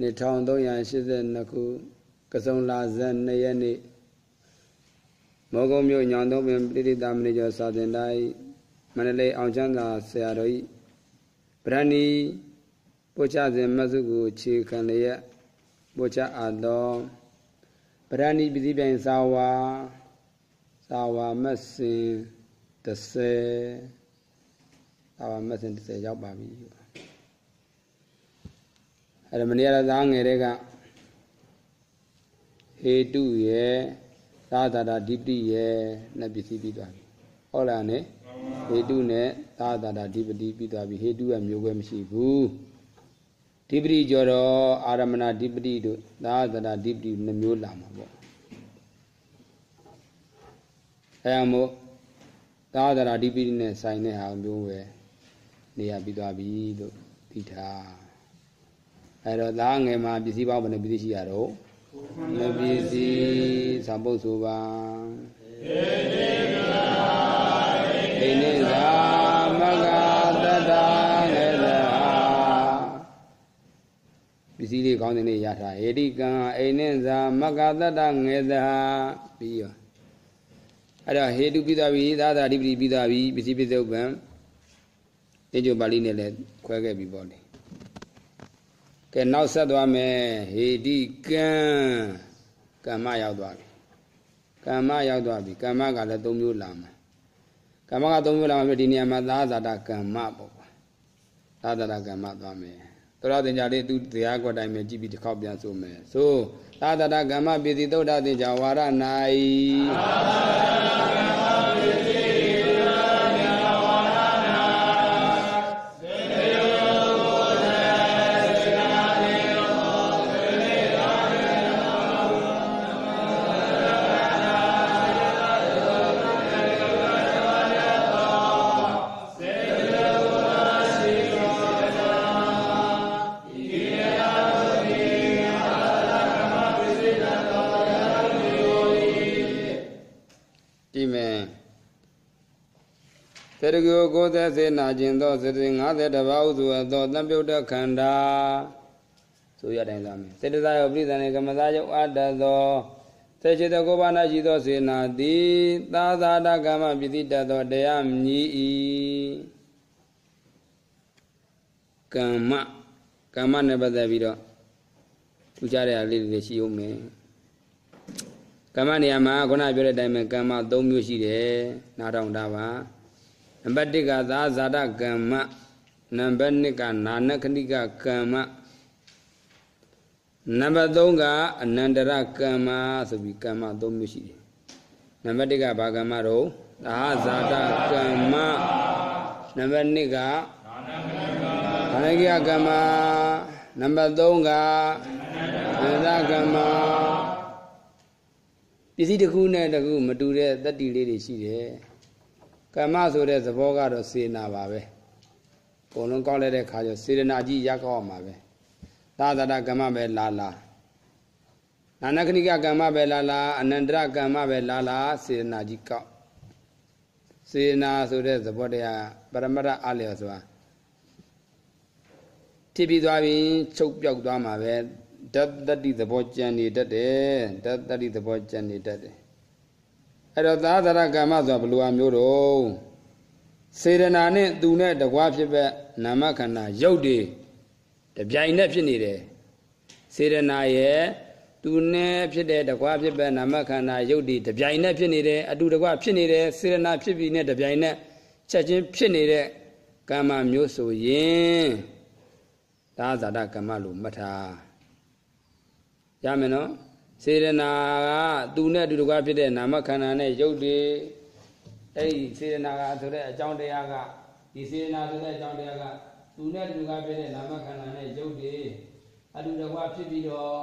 1382ခုကစုံလာဇန်2ရက်နေ့မောကုံမြို့ညောင်သုံးပင်ပိဋိသမဏိကျော်စာသင်တိုင်းမန္တလေးအောင်ချမ်းသာဆရာတော်ဤဗရဏီပုချစဉ်မဆုကိုခြေခံလျက်ပုချအပ်သောဗရဏီပြည်ပြိုင်စာဝါစာဝါမဆင်30စာဝါမဆင်30ရောက်ပါပြီ အဲ့ဒါမနေ့ကသားငယ်တွေကဟေတုရဲ့သာသာတာဓိပတိရဲ့နဲ့ပစ္စည်းပြီးသွားပြီဟုတ်လားနဲ့ဟေတုနဲ့သာသာတာဓိပတိပြီးသွားပြီဟေတုကမျိုးပဲမရှိဘူးဓိပတိကြောတော့အာရမဏဓိပတိတို့သာသာတာဓိပတိနှမျိုးလာမှာပေါ့အဲမို့သာသာတာဓိပတိနဲ့ဆိုင်တဲ့ဟာမျိုးပဲနေရပြီးသွားပြီလို့သိထား အဲတော့သားငယ်မှာပစ္စည်းပေါင်းဘယ်နှပစ္စည်းရှိရတော့မပစ္စည်းသံပုတ်ဆိုပါဧတေကလာဣနိသာမဂတတလေသာပစ္စည်းလေးကောင်းတဲ့လေးရထားဧတိကံဣနိသာမဂတတငေသာပြီးရောအဲ့တော့ဟေတုပြီးသွားပြီသာသာဓိပတိပြီးသွားပြီပစ္စည်းပစ္စုပန်တေကျုပါဠိနဲ့လည်းခွဲခဲ့ပြီပေါ့လေ ကဲနောက်ဆက်သွားမယ်ဟေတိကံကမ္မရောက်သွားပြီကမ္မရောက်သွားပြီကမ္မကလည်း၃မျိုးလာမှာကမ္မက၃မျိုးလာမှာဒီနေရာမှာသာသာတကမ္မပေါ့ကွာသာသာတကမ္မသွားမယ်သောရသင်္ကြလေးသူတရားကွက်တိုင်းပဲကြည့်ပြီးတစ်ခေါက်ပြန်ဆိုမယ်ဆိုသာသာတကမ္မပိတိသုဒ္ဓသင်္ကြဝါရ၌သာသာတကမ္မ 90စေနာကျင်သောစေတ50တပါးဥစုအသောတံပြုတ်တခန္ဓာဆိုရတိုင်းသားမယ်စေတသာယောပရိသန်ေကမသာယောအတ္တသောသေချေတကိုပါနာရှိသောစေနာသည်သာသာတကမ္မပိတိတသောတရားမြည်ဤကမ္မကမ္မနဲ့ပတ်သက်ပြီးတော့ထူးခြားတဲ့အလေးတွေရှိအောင်မယ်ကမ္မနေရာမှာခုနပြောတဲ့အတိုင်းပဲကမ္မ၃မျိုးရှိတယ်နားထောင်တာပါ နံပါတ်1ကသာဇာတကမ္မနံပါတ်2ကနာနခဏိကကမ္မနံပါတ်3ကအနန္တရကမ္မဆိုပြီးကမ္မ3မျိုးရှိတယ်နံပါတ်1ကဘာကမ္မတော့သာဇာတကမ္မနံပါတ်2ကဘာနကိယကမ္မနံပါတ်3ကအနန္တရကမ္မပစ္စည်းတစ်ခုနဲ့တစ်ခုမတူတဲ့တတ္တိလေးတွေရှိတယ် ကမ္မဆိုတဲ့သဘောကတော့စေနာပါပဲဘုံလုံးကောက်လိုက်တဲ့ခါကျစေရနာကြီးရကောက်အောင်ပါပဲသာသတာကမ္မပဲလာလာနာနခဏိကကမ္မပဲလာလာအနန္တရကမ္မပဲလာလာစေရနာကြီးကောက်စေနာဆိုတဲ့သဘောတရားပရမတ္ထအလျော်ဆိုတာထိပြီးသွားပြီးချုပ်ပြောက်သွားမှာပဲဓာတ်တတိသဘောကြံနေတတ်တယ်ဓာတ်တတိသဘောကြံနေတတ်တယ် အဲ့တော့သာသရကမ္မဆိုတာဘယ်လိုအမျိုးတော့စေရနာနဲ့သူနဲ့တကွာဖြစ်ပဲနာမခန္ဓာရုပ်တွေတပြိုင်နဲ့ဖြစ်နေတယ်စေရနာရဲ့သူနဲ့ဖြစ်တဲ့တကွာဖြစ်ပဲနာမခန္ဓာရုပ်တွေတပြိုင်နဲ့ဖြစ်နေတယ်အတူတကွာဖြစ်နေတယ်စေရနာဖြစ်ပြီးနဲ့တပြိုင်နဲ့ချက်ချင်းဖြစ်နေတဲ့ကမ္မမျိုးဆိုရင်သာဇာတကမ္မလို့မှတ်ထားရမယ်နော် စေရနာကသူနဲ့အတူတကွဖြစ်တဲ့နာမခန္ဓာနဲ့ရုပ်တွေအဲ့ဒီစေရနာကဆိုတဲ့အကြောင်းတရားကဒီစေရနာဆိုတဲ့အကြောင်းတရားကသူနဲ့အတူတကွဖြစ်တဲ့နာမခန္ဓာနဲ့ရုပ်တွေအတူတကွဖြစ်ပြီးတော့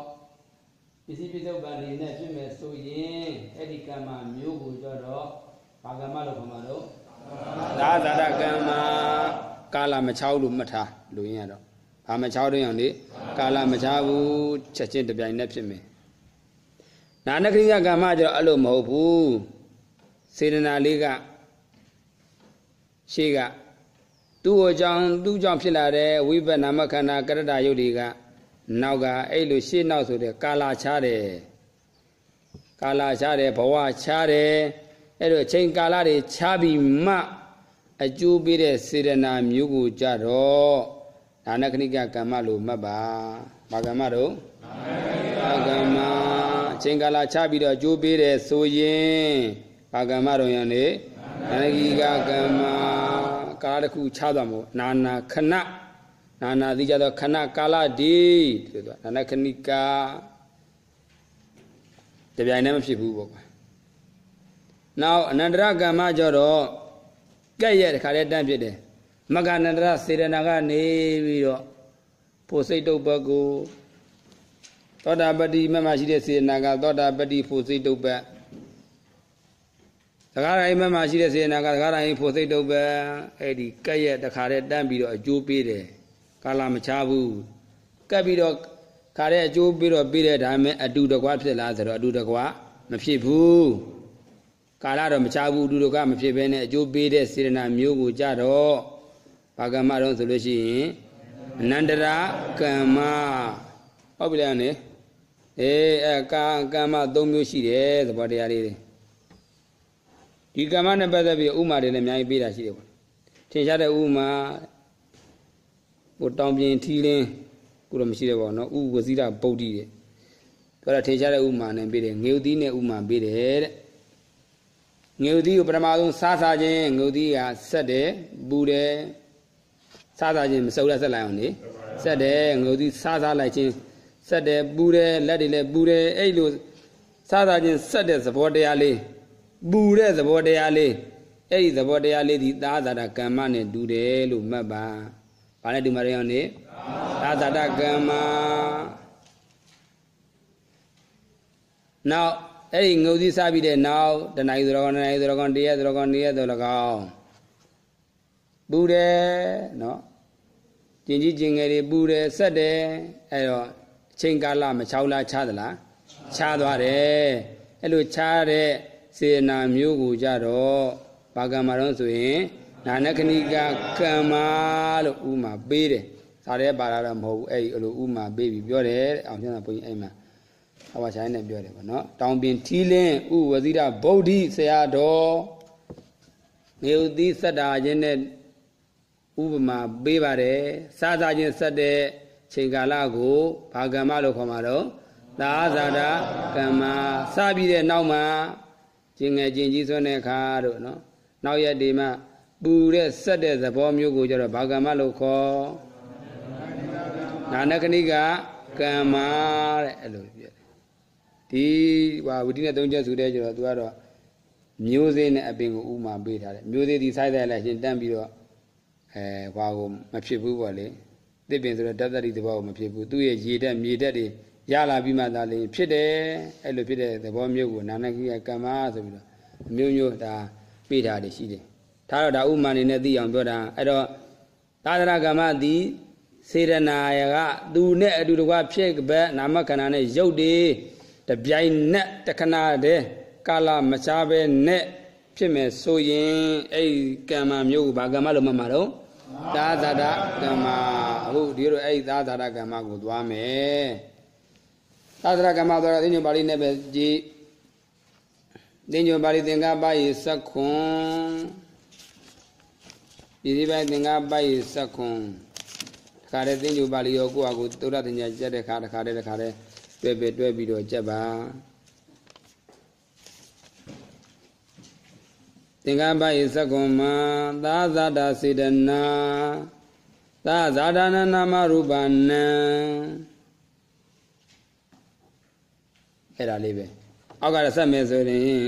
ပစ္စည်းပစ္စုပန်တွေနဲ့ဖြစ်မယ်ဆိုရင်အဲ့ဒီကမ္မမျိုးကိုကြတော့ဘာကမ္မလို့ခေါ်မှာတော့သာသရကမ္မကာလမချောက်လို့မှတ်ထားလူရင်းရတော့ဘာမချောက်တဲ့အောင်လေကာလမချဘူးချက်ချင်းတပြိုင်နက်ဖြစ်မယ် နာနကရိယကမ္မကျတော့အဲ့လိုမဟုတ်ဘူးစေတနာလေးကရှေ့ကသူ့အကြောင်းသူ့ကြောင့်ဖြစ်လာတဲ့ဝိပဿနာမခန္ဓာကရတယုတ်တွေကနောက်ကအဲ့လိုရှေ့နောက်ဆိုတဲ့ကာလာချားတယ်ကာလာချားတယ်ဘဝချားတယ်အဲ့တော့ချိန်ကာလတွေချားပြီးမှအကျိုးပေးတဲ့စေရနာမျိုးကိုကြတော့ဒါနခဏိကကမ္မလို့မှတ်ပါဘာကမ္မတော့ဘာကမ္မအ ချိန်ကာလချပြီးတော့အကျိုးပေးတယ်ဆိုရင်ဘာကမ္မတော့ရန်လေဒါနခဏိကကမ္မကာလတစ်ခုချသွားမို့နာနာခဏနာနာသိကြတော့ခဏကာလဒီဆိုတော့ဒါနခဏိကတပြိုင်တည်းမဖြစ်ဘူးပေါ့ကွာနောက်အနန္တရကမ္မကြတော့ကဲ့ရဲ့တခါတည်းတန်းဖြစ်တယ်မကနန္တရစေရနာကနေပြီးတော့ဖို့စိတ်တုပ်ဘက်ကို သောတာပတိမမရှိတဲ့စေရနာကသောတာပတိဖို့စိတ်တုပ်ဘက်သက္ကာရိုင်းမမရှိတဲ့စေရနာကသက္ကာရိုင်းဖို့စိတ်တုပ်ဘက်အဲ့ဒီကဲ့ရဲ့တခါတည်းတန်းပြီးတော့အကျိုးပေးတယ်ကာလမချဘူးကပ်ပြီးတော့ခါတဲ့အကျိုးပေးတော့ပေးတဲ့ဒါမှအတူတကွဖြစ်လားဆိုတော့အတူတကွမဖြစ်ဘူးကာလတော့မချဘူးအတူတကွမဖြစ်ဘဲနဲ့အကျိုးပေးတဲ့စေရနာမျိုးကိုကြတော့ဘာကမ္မတော့ဆိုလို့ရှိရင်အနန္တရာကမ္မဟုတ်ပြီလားနိ အေးအဲကာကမ္မ၃မျိုးရှိတယ်သဘောတရားလေးတွေဒီကမ္မနဲ့ပတ်သက်ပြီးဥမာတွေလည်းအများကြီးပေးတာရှိတယ်ပေါ့ထင်ရှားတဲ့ဥမာဟိုတောင်ပြင်ထီလင်းကိုတော့မရှိတယ်ပေါ့နော်ဥဝဇိရဗုဒ္ဓိတဲ့ပြောတာထင်ရှားတဲ့ဥမာနဲ့ပေးတယ်ငေဥသီးနဲ့ဥမာပေးတယ်တဲ့ငေဥသီးကိုပထမဆုံးစားစားခြင်းငေဥသီးကဆက်တယ်ပူတယ်စားစားခြင်းမစုပ်လက်ဆက်လိုက်အောင်နေဆက်တယ်ငိုသည်စားစားလိုက်ခြင်း ဆက်တယ်ပူတယ်လက်တွေလည်းပူတယ်အဲ့လိုစားစားခြင်းဆက်တဲ့သဘောတရားလေးပူတဲ့သဘောတရားလေးအဲ့ဒီသဘောတရားလေးဒီသာသာတာကမ္မနဲ့တူတယ်လို့မှတ်ပါ။ဘာနဲ့တူမရအောင်နေသာသာတာကမ္မနောက်အဲ့ဒီငုံစည်းစားပြီးတဲ့နောက်တဏှာယူသရကောတဏှာယူသရကောတရက်သရကောနေရက်သရကောပူတယ်နော်ကျင်ကြီးကျင်ငယ်တွေပူတယ်ဆက်တယ်အဲ့တော့အ ချိန်ကာလမချောက်လားချသလားချသွားတယ်အဲ့လိုချတဲ့စေနာမျိုးကိုကြတော့ဘာကံမာတော့ဆိုရင်နာနခဏိကကမ္မာလို့ဥမာပေးတယ်စာရဲပါလာတော့မဟုတ်ဘူးအဲ့ဒီအလိုဥမာပေးပြီးပြောတယ်အောင်ကျန်တာဘုန်းကြီးအဲ့မှာအဝါချိုင်းနဲ့ပြောတယ်ဗောနော်တောင်ပင်ထီးလင်းဥဝဇိရဗုဒ္ဓိဆရာတော်နေဥသီစတ္တာချင်းနဲ့ဥပမာပေးပါတယ်စားစားခြင်းဆက်တဲ့ ချိန်ကာလကိုဘာကမ္မလို့ခေါ်မှာတော့သာဇာတာကမ္မစပြီးတဲ့နောက်မှာကျင်ငယ်ကျင်ကြီးစွန်းတဲ့ခါတို့နော်နောက်ရက်ဒီမှာပူတဲ့ဆက်တဲ့သဘောမျိုးကိုကျတော့ဘာကမ္မလို့ခေါ်နာနကဏိကကမ္မတဲ့အဲ့လိုပြတယ်ဒီဟာဝိတိနဲ့သုံးချက်ဆိုတဲ့ကျတော့သူကတော့မျိုးစေ့နဲ့အပင်ကိုဥမာပေးထားတယ်မျိုးစေ့ဒီဆိုင်တဲ့လိုက်ရှင်တန်းပြီးတော့အဲဘာကိုမဖြစ်ဘူးပေါ့လေ တစ်ပင်ဆိုတော့ဓာတ်တတိသဘောကိုမဖြစ်ဘူးသူ့ရဲ့ရေတက်မြေတက်တွေရလာပြီးမှသာလေဖြစ်တယ်အဲ့လိုဖြစ်တဲ့သဘောမျိုးကိုနာနကိယကမ္မဆိုပြီးတော့မျိုးမျိုးဒါပေးထားတယ်ရှိတယ်ဒါတော့ဒါဥမာနေနဲ့သိအောင်ပြောတာအဲ့တော့သာသနာကမ္မသည်စေရနာယကသူနဲ့အတူတကွဖြစ်ဘက်နာမခန္ဓာနဲ့ရုပ်တည်တပြိုင်နက်တခဏတည်းကာလမချပဲနဲ့ဖြစ်မယ်ဆိုရင်အဲ့ကမ္မမျိုးကိုဘာကမ္မလို့မှတ်မှာတော့ သာသဒကမ္မဟုတ်ဒီလိုအဲ့သာသဒကမ္မကိုသွားမယ်သာသဒကမ္မသွားတော့အင်းညပါဠိနဲ့ပဲကြည်သင်္ညောပါဠိသင်္ကပ္ပယေသက္ခွန်ဒီဒီပိုင်းသင်္ကပ္ပယေသက္ခွန်တခါတည်းသင်္ညောပါဠိရောကိုယ့်အကူသုဒ္ဓတင်ညာကြက်တဲ့ခါတခါတည်းတခါတည်းတွဲပဲတွဲပြီးတော့ကြက်ပါ သင်္ကပ္ပယေသက္ခွန်မှာသာသတာစေတနာသာဇာဒနာနာမရူပနံအဲ့ဒါလေးပဲအောက်ကဆက်မယ်ဆိုရင်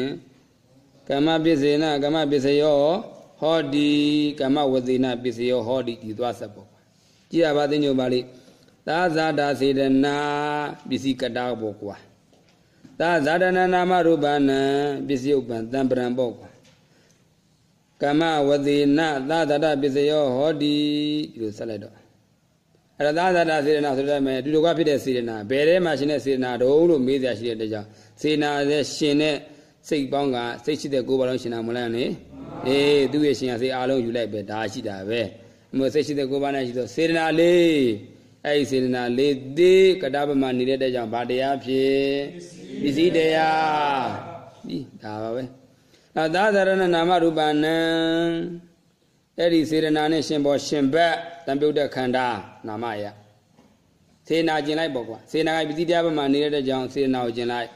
ကမ္မပစ္စေနကမ္မပစ္စယောဟောတိကမ္မဝသေနပစ္စယောဟောတိဒီသွားဆက်ပေါ့ကြည့်ရပါသိညိုပါလိသာဇာတာစေတနာပစ္စည်းကတာပေါ့ကွာသာဇာတနာနာမရူပနံပစ္စည်းဥပ္ပံတံပရံပေါ့ကွာ ကမ္မဝသေနသာသတပစ္စယောဟောတိဒီလိုဆက်လိုက်တော့အဲ့ဒါသာသတစေတနာဆိုတဲ့မဲ့ဒီလိုကဖြစ်တဲ့စေတနာဘယ်ထဲမှာရှင်တဲ့စေတနာတုံးလို့မေးစရာရှိတဲ့တကြောင်စေနာတဲ့ရှင်တဲ့စိတ်ပေါင်းကစိတ်ရှိတဲ့ကိုယ်ပါလုံးရှင်တာမလားနေအေးသူ့ရဲ့ရှင်ရစိတ်အားလုံးယူလိုက်ပဲဒါရှိတာပဲအမစိတ်ရှိတဲ့ကိုယ်ပါနဲ့ရှိတော့စေတနာလေးအဲ့ဒီစေတနာလေးသေးကတပမနေတဲ့တဲ့ကြောင့်ဗာတရားဖြစ်ပစ္စည်းတရားဒီဒါပါပဲအ သာသရဏနာမရူပနံအဲ့ဒီစေတနာနဲ့ရှင်ဘောရှင်ဘက်တံပြုတ်တဲ့ခန္ဓာနာမယစေနာကျင်လိုက်ပေါ့ကွာစေနာကပစ္စည်းတရားပမနေတဲ့ကြောင့်စေနာကိုကျင်လိုက်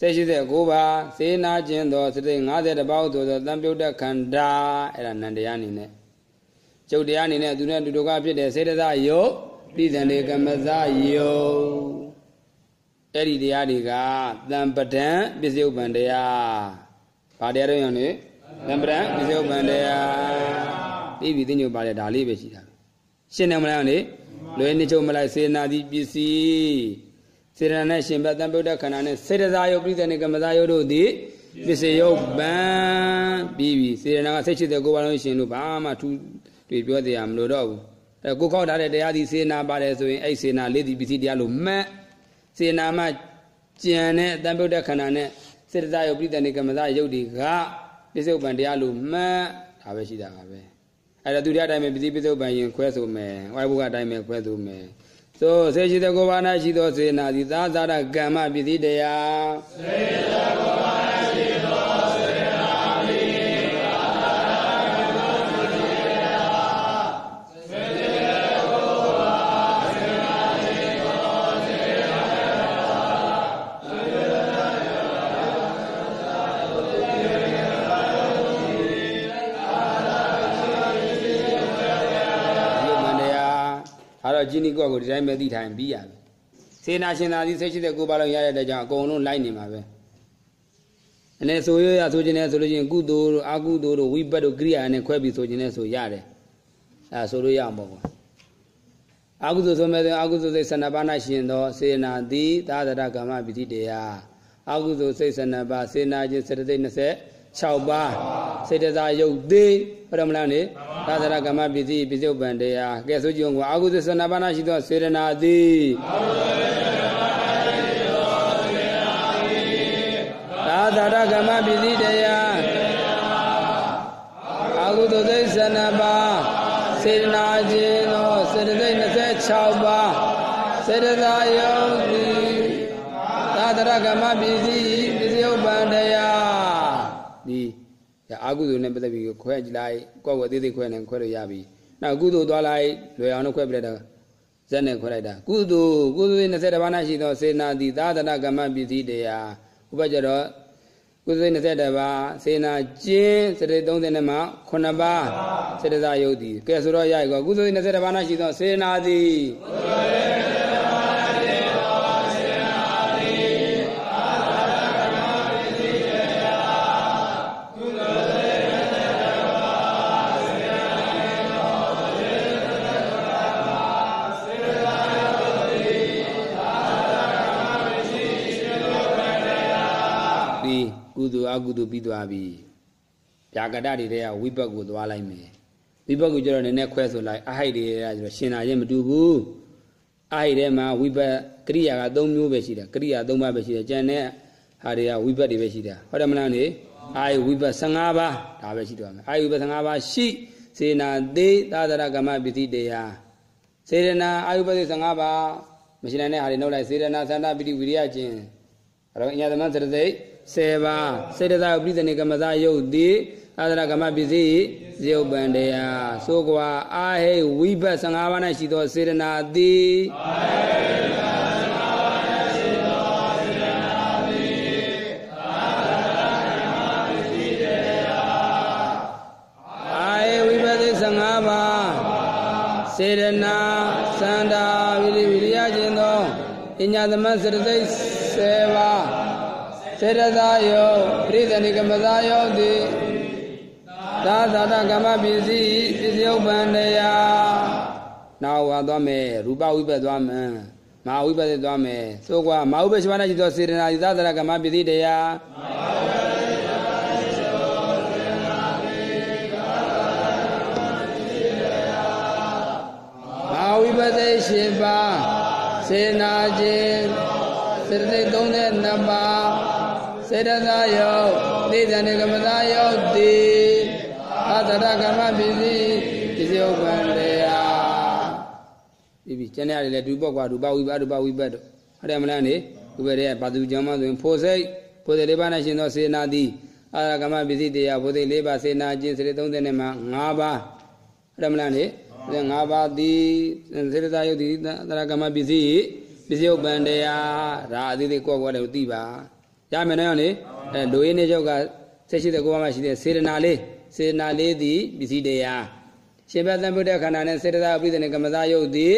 189ပါစေနာကျင်သောစတိ50တပေါက်သို့သောတံပြုတ်တဲ့ခန္ဓာအဲ့ဒါနန္တရားအနေနဲ့ကျုပ်တရားအနေနဲ့သူနဲ့တူတူကဖြစ်တဲ့စေတသာယုတ်ပြည်စံတွေကမဇယုတ်အဲ့ဒီတရားတွေကတံပဒံပစ္စယုပ္ပံတရား ဘာတရားတော့ရောလေတံပဒံပစ္စယုပ္ပံတရားပြီးပြီသိညို့ပါလေဒါလေးပဲရှိတာရှင်းတယ်မလားလေလွယ်နေချုပ်မလိုက်စေနာတိပစ္စည်းစေရနဲ့ရှင်ဘတ်တံပုဒ္ဒခန္ဓာနဲ့စေတသာယုတ်ပြည်စံတွေကမဇယုတ်တို့သည်ပစ္စယုပ္ပံပြီးပြီစေရနာကစိတ်ရှိတဲ့ကိုယ်ပါလုံးရှင်လို့ဘာမှထူတွေ့ပြောတရားမလို့တော့ဘူးအဲကိုခောက်ထားတဲ့တရားဒီစေနာပါတယ်ဆိုရင်အဲ့စေနာလေးဒီပစ္စည်းတရားလို့မှတ်စေနာမှကြံတဲ့အတန်ပုဒ္ဒခန္ဓာနဲ့ စေတသာယုတ်ပြိတ္တနေကမသာယုတ်ဒီကပစ္စုပန်တရားလို့မှတ်ဒါပဲရှိတာပါပဲအဲ့ဒါသူတရားတိုင်းပဲပစ္စည်းပစ္စုပန်ရင်ခွဲဆိုမယ်ဝိုင်းဘုကအတိုင်းပဲခွဲဆိုမယ်သို့စေရှိတဲ့ကိုဘာနာရှိသောစေနာသည်သာသာရကမ္မပစ္စည်းတရားစေတကို တော့ဂျင်းနီကော့ကိုဒီတိုင်းပဲသိထိုင်ပြီးရမယ်စေနာရှင်သာသည်ဆက်ရှိတဲ့ကိုပါလုံးရရတဲ့ကြောင့်အကုန်လုံးလိုက်နေမှာပဲအနေဆိုရရဆိုခြင်းနဲ့ဆိုလို့ချင်းကုသိုလ်တို့အကုသိုလ်တို့ဝိပတ်တို့ကိရိယာနဲ့ခွဲပြီးဆိုခြင်းနဲ့ဆိုရတယ်အဲဆိုလို့ရအောင်ပေါ့ကွာအကုသိုလ်ဆိုမဲ့အကုသိုလ်စိတ်ဆန္ဒပါဏရှင်သောစေနာသည်သာသရကမ္မပိတိတရားအကုသိုလ်စိတ်ဆန္ဒပါစေနာခြင်းစေတသိက် 26ပါးစေတသာယုတ်သေးဟုတ်တယ်မလားနေသာသရကမ္မပစ္စည်းပစ္စုပန်တရားကဲဆိုကြည့်အောင်ကွာအာဟုသသနာပါဏရှိသောစေရနာသည်သာသရကမ္မပစ္စည်းတရားအာဟုသသိသနာပါစေရနာခြင်းသောစေတသိက်26ပါးစေတသာယုတ်သည်သာသရကမ္မပစ္စည်းပစ္စုပန်တရား ဒီအာကုသိုလ်နဲ့ပတ်သက်ပြီးခွဲကြည့်လိုက်ကိုယ့်ကိုသေးသေးခွဲနေခွဲလို့ရပြီနောက်ကုသိုလ်သွားလိုက်လွယ်အောင်လို့ခွဲပြလိုက်တာဇက်နဲ့ခွဲလိုက်တာကုသိုလ်ကုသိုလ်20ပါးနာရှိသောစေနာတိသာသနာကမ္မပစ္စည်းတရားဥပကြတော့ကုသိုလ်20ပါးစေနာကျင်းစတိ30နဲ့မှ9ပါးစေတသာယုတ်တိကဲဆိုတော့ရရကောကုသိုလ်20ပါးနာရှိသောစေနာသည်ကုသိုလ် အကုသိုလ်ပြီးသွားပြီဗျာကတတွေတဲ့ကဝိဘတ်ကိုသွားလိုက်မယ်ဝိဘတ်ကိုကျတော့နည်းနည်းခွဲဆိုလိုက်အဟိတ်တွေကကျတော့ရှင်နာချင်းမတူဘူးအဟိတ်ထဲမှာဝိဘတ်ကရိယာက၃မျိုးပဲရှိတာကရိယာ၃ပါးပဲရှိတယ်ကျန်တဲ့ဟာတွေကဝိဘတ်တွေပဲရှိတာဟုတ်တယ်မလားနေအာယဝိဘတ်15ပါးဒါပဲရှိတော့မယ်အာယဝိဘတ်15ပါးရှိစေနာသေးသာသရကမ္မပစ္စည်းတရားစေရနာအာယုပတိ15ပါးမရှိနိုင်တဲ့ဟာတွေနှုတ်လိုက်စေရနာသန္တာပိတိဝိရိယချင်းအဲ့တော့အညာသမစရစိတ် 10ပါးစေတသာပရိသနေကမသာယုတ်တိအာသရကမပစ္စည်းဇယုတ်ပန္တရားဆိုကွာအာဟိဝိဘတ်15ပါး၌ရှိသောစေတနာတိအာဟိဝိဘတ်15ပါး၌ရှိသောစေတနာတိအာသရကမပစ္စည်းတရားအာဟိဝိဘတ်15ပါးစေတနာစန္ဒာဝိရိဝိရိယခြင်းသောအညာသမစရသိ10ပါး စေတသာယောပရိသဏိကမသာယောတိသာသာတကမ္မပစ္စည်းပစ္စယုပ္ပန္နယနောက်ဝါသွားမယ်ရူပဝိပက်သွားမယ်မဟာဝိပက်သွားမယ်ဆိုကွာမဟာဝိပက်ရှိပါနာရှိသောစေတနာသာသာတကမ္မပစ္စည်းတရားမဟာဝိပက်ရှိပါစေနာခြင်းစေတသိက်32ပါး စေတသာယောသိဇာနေကမသာယောတိအသရကမ္မပစ္စည်းပစ္စယုပ္ပန္တေယပြီးပြီကျန်တဲ့အားတွေလည်းဒုပောကွာဒုပဝိပဒုပဝိပတ်တို့ဟုတ်တယ်မလားနေဥပဒေဘာသူကြောင့်မှဆိုရင်ဖိုစိတ်ဖိုစိတ်လေးပါးနဲ့ရှင်သောစေနာသည်အာရကမပစ္စည်းတရားဖိုစိတ်လေးပါးစေနာချင်းစေ30နဲ့မှ5ပါးဟုတ်တယ်မလားနေ5ပါးသည်စေတသာယုတ်သည်သရကမပစ္စည်းပစ္စည်းဥပ္ပန်တရားဒါအသေးသေးကိုယ်ကိုယ်လည်းသိပါ ရမယ်နော်လေအဲလူရင်းနေချုပ်ကဆက်ရှိတဲ့ကိုယ်မှရှိတဲ့စေတနာလေးစေတနာလေးသည်ပစ္စည်းတရားရှင်ဘသံဗုဒ္ဓခန္ဓာနဲ့စေတသာအပိသနဲ့ကမ္မသာယုတ်သည်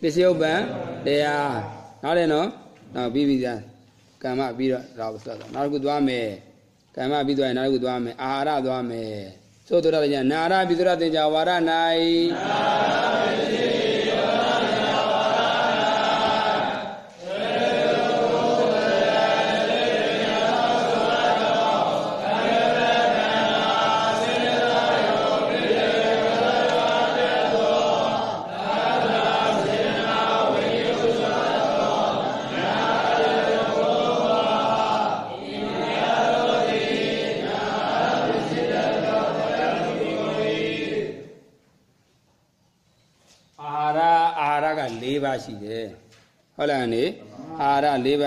ပစ္စည်းဥပ္ပန်တရားနောက်လည်းနော်နောက်ပြီးပြီသားကမ္မပြီးတော့ဒါဆိုတော့နောက်တစ်ခုသွားမယ်ကမ္မပြီးသွားရင်နောက်တစ်ခုသွားမယ်အာဟာရသွားမယ်သို့တော်တော်ညာနာရပိသရတင်ကြဝါရ၌နာရပိပါး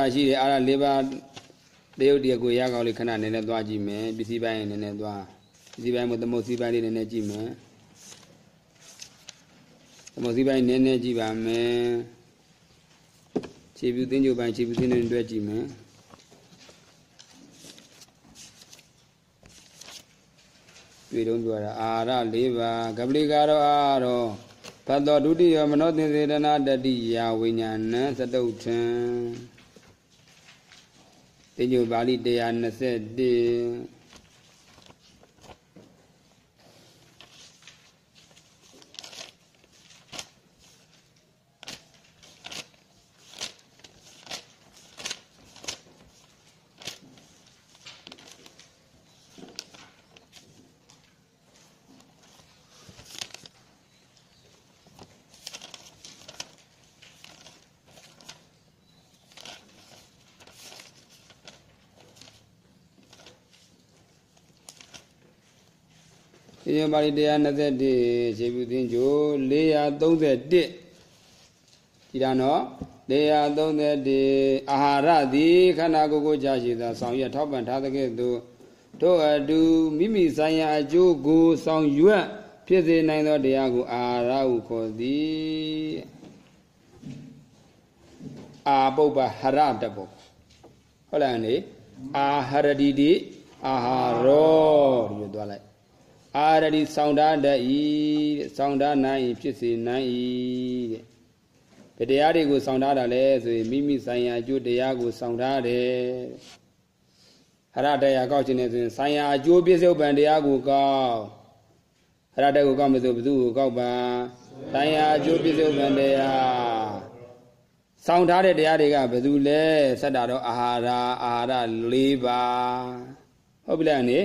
ရ၄ပါးရှိတယ်အာရ၄ပါးတရုတ်တရကိုရကောင်းလေးခဏနည်းနည်းသွားကြည့်မယ်ပစ္စည်းပိုင်းနည်းနည်းသွားပစ္စည်းပိုင်းမှာသမုတ်စည်းပိုင်းလေးနည်းနည်းကြည့်မယ်သမုတ်စည်းပိုင်းနည်းနည်းကြည့်ပါမယ်ခြေပြူသင်းကြိုပိုင်းခြေပြူသင်းတွေတွဲကြည့်မယ်တွေ့တော့ပြောတာအာရ၄ပါးကပလီကတော့အာရောသတ္တောဒုတိယမနောသင်္စေတနာတတိယဝိညာဏံသတုထံ တိညုပါဠိ121 ဒီပါဠိ121ခြေပြုသင်္ကြို431ဒီဒါနော်431အာဟာရသည်ခန္ဓာကိုယ်ကိုကြာရှိသောဆောင်ရွက်ထောက်ပံ့ထားတဲ့ကဲ့သို့တို့အတူမိမိဆိုင်ရာအကျိုးကိုဆောင်ရွက်ဖြစ်စေနိုင်သောတရားကိုအာဟာရဟုခေါ်သည်အာပုပ္ပဟရတပုဟုတ်လားနေအာဟရတိတိအာဟာရောဒီလိုသွားလိုက် အာရတိဆောင်းထားတတ်၏တဲ့ဆောင်းထားနိုင်ဖြစ်စေနိုင်၏တဲ့ဘယ်တရားတွေကိုဆောင်းထားတာလဲဆိုရင်မိမိဆိုင်ရာအကျိုးတရားကိုဆောင်းထားတယ်ဟရတရားကောက်ခြင်းနဲ့ဆိုရင်ဆိုင်ရာအကျိုးပြစ္ဆုတ်ပံတရားကိုကောက်ဟရတဲ့ကိုကောက်မဆိုဘသူကိုကောက်ပါဆိုင်ရာအကျိုးပြစ္ဆုတ်ပံတရားဆောင်းထားတဲ့တရားတွေကဘယ်သူလဲဆက်တာတော့အာဟာရအာဟာရ၄ပါးဟုတ်ပြီလားနိ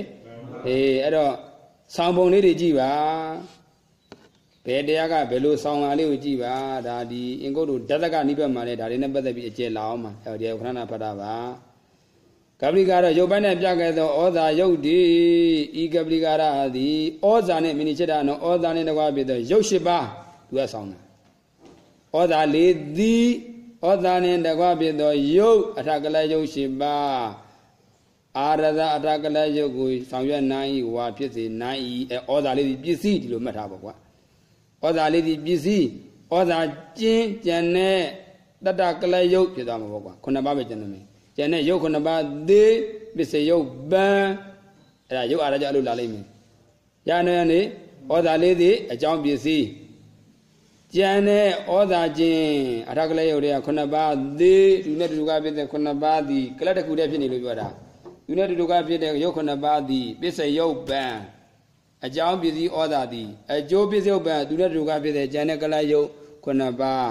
အေးအဲ့တော့ ဆောင်းပုံလေးတွေကြည့်ပါဘယ်တရားကဘယ်လိုဆောင်းလာလေးကိုကြည့်ပါဒါဒီအင်္ဂုတ္တဓာတကနိဗ္ဗာန်မှာလဲဒါတွေနဲ့ပတ်သက်ပြီးအကျယ်လာအောင်ပါအဲဒီခဏနာဖတ်တာပါကပလိကတော့ရုပ်ပိုင်းနဲ့ပြခဲ့သောဩဇာယုတ်ဒီဤကပလိကာရသည်ဩဇာနဲ့မိနိချစ်တာနော်ဩဇာနဲ့တကွာပြတဲ့ရုပ်ရှိပါသူကဆောင်းတာဩဇာလေးသည်ဩဇာနဲ့တကွာပြသောရုပ်အထကလရုပ်ရှိပါ အာရဇအတကလယုတ်ကိုဆောင်ရွက်နိုင်ဝါဖြစ်စေနိုင်အဲဩဇာလေးဒီပစ္စည်းဒီလိုမှတ်ထားပါကွာဩဇာလေးဒီပစ္စည်းဩဇာကျင်းကြံတဲ့တတကလယုတ်ဖြစ်သွားမှာပေါ့ကွာခုနှစ်ပါးပဲကျန်တယ်ကျန်တဲ့ယုတ်ခုနှစ်ပါးသေးပစ္စယုတ်ပန်းအဲ့ဒါယုတ်အာရဇအလို့လာလိမ့်မယ်ရနေနေဩဇာလေးဒီအကြောင်းပစ္စည်းကျန်တဲ့ဩဇာချင်းအထကလယုတ်တွေကခုနှစ်ပါးသေးဒီနဲ့တူကဖြစ်တဲ့ခုနှစ်ပါးဒီကလတ်တစ်ခုတည်းဖြစ်နေလို့ပြောတာ သူနဲ့တူတူကဖြစ်တဲ့ရုပ်ခုနှစ်ပါးသည်ပစ္စယုတ်ပံအကြောင်းပစ္စည်းဩဇာသည်အကျိုးပစ္စယုတ်ပံသူနဲ့တူတူကဖြစ်တဲ့ဉာဏ်နဲ့ကလယုတ်ခုနှစ်ပါး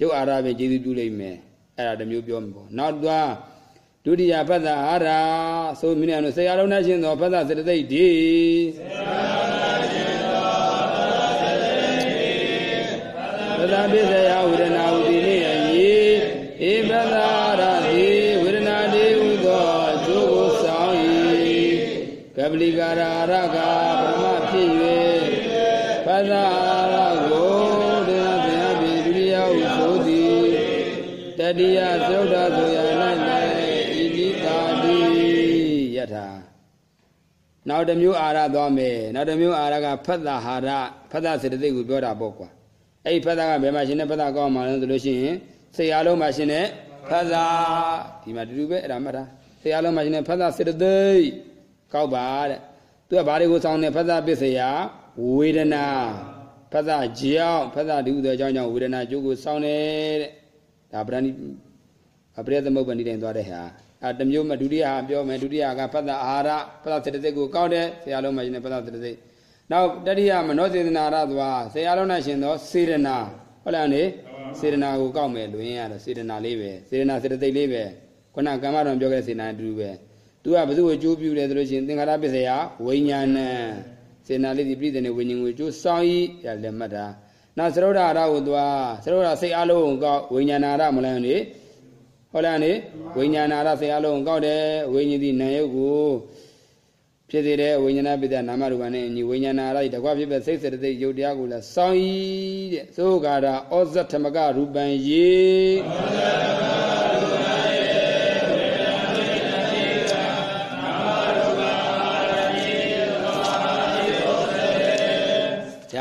ရုပ်အာရပဲကျေးဇူးပြုလိမ့်မယ်အဲ့ဒါတစ်မျိုးပြောမှာပေါ့နောက်သွားဒုတိယဖတ်တာအာရာဆိုမိနစ်အောင်ဆရာလုံးနဲ့ရှင်းသောဖတ်တာစတသိက်ဒီဆရာလုံးနဲ့ရှင်းသောဖတ်တာစတသိက်ဒီဖတ်တာပိစယဝိရဏ ပလီကာရရကပရမဖြစ်၍ပဇာရကိုတရားပြန်ပြီးဒုတိယဝတိယသုဒ္ဓဆိုရ၌၌ဤနိတာတိယထာနောက်တစ်မျိုးအာရသွားမယ်နောက်တစ်မျိုးအာရကဖတ်တာဟာရဖတ်တာစေတသိက်ကိုပြောတာပေါ့ကွာအဲ့ဒီဖတ်တာကဘယ်မှာရှင်တဲ့ဖတ်တာကောင်းမှာလဲဆိုလို့ရှိရင်စိတ်အားလုံးမှာရှင်တဲ့ဖတ်တာဒီမှာတူတူပဲအဲ့ဒါမှတ်တာစိတ်အားလုံးမှာရှင်တဲ့ဖတ်တာစေတသိက် ကောက်ပါတဲ့သူကဘာတွေကိုစောင်းနေဖတ်တာပစ္စယဝေဒနာဖတ်တာကြောင့်ဖတ်တာဒီဥသောအကြောင်းကြောင့်ဝေဒနာကျိုးကိုစောင်းနေတဲ့ဒါဗရဏိအပရိသမုပ္ပဏိတိုင်သွားတဲ့ဟာအဲတမျိုးမှဒုတိယဟာပြောမယ်ဒုတိယကဖတ်တာအာဟာရဖတ်တာစေတသိက်ကိုကောက်တဲ့ဆရာလုံးမှာရှင်တဲ့ဖတ်တာစေတသိက်နောက်တတိယမနောစေတနာရသွားဆရာလုံးနဲ့ရှင်သောစေတနာဟုတ်လားနေစေတနာကိုကောက်မယ်လွင်ရတော့စေတနာလေးပဲစေတနာစေတသိက်လေးပဲခုနကမ္မတော်ပြောခဲ့တဲ့စေတနာအတူတူပဲ သူကဘယ်သူ့ကိုကြိုးပြူတယ်ဆိုလို့ရှိရင်သင်္ခါရပစ္စယဝိညာဏစေနာလေးဒီပြိတ္တနေဝိညာဉ်ကိုကြိုးစောင်းဤရလက်မှတ်တာနောက်သရုဒ္ဓအာရကိုသွားသရုဒ္ဓစိတ်အလုံးကိုကောက်ဝိညာဏအာရမလဲနေဟုတ်လားနေဝိညာဏအာရစိတ်အလုံးကိုကောက်တယ်ဝိညာဉ်ဒီနာယုတ်ကိုဖြစ်စေတဲ့ဝိညာဏပိတ္တနာမရူပနဲ့အညီဝိညာဏအာရတကွဖြစ်တဲ့စိတ်စေတသိက်ယုတ်တရားကိုလည်းစောင်းဤတဲ့သို့ကာတာဩဇတ်ထမကရူပံယေဩဇတ်ထမက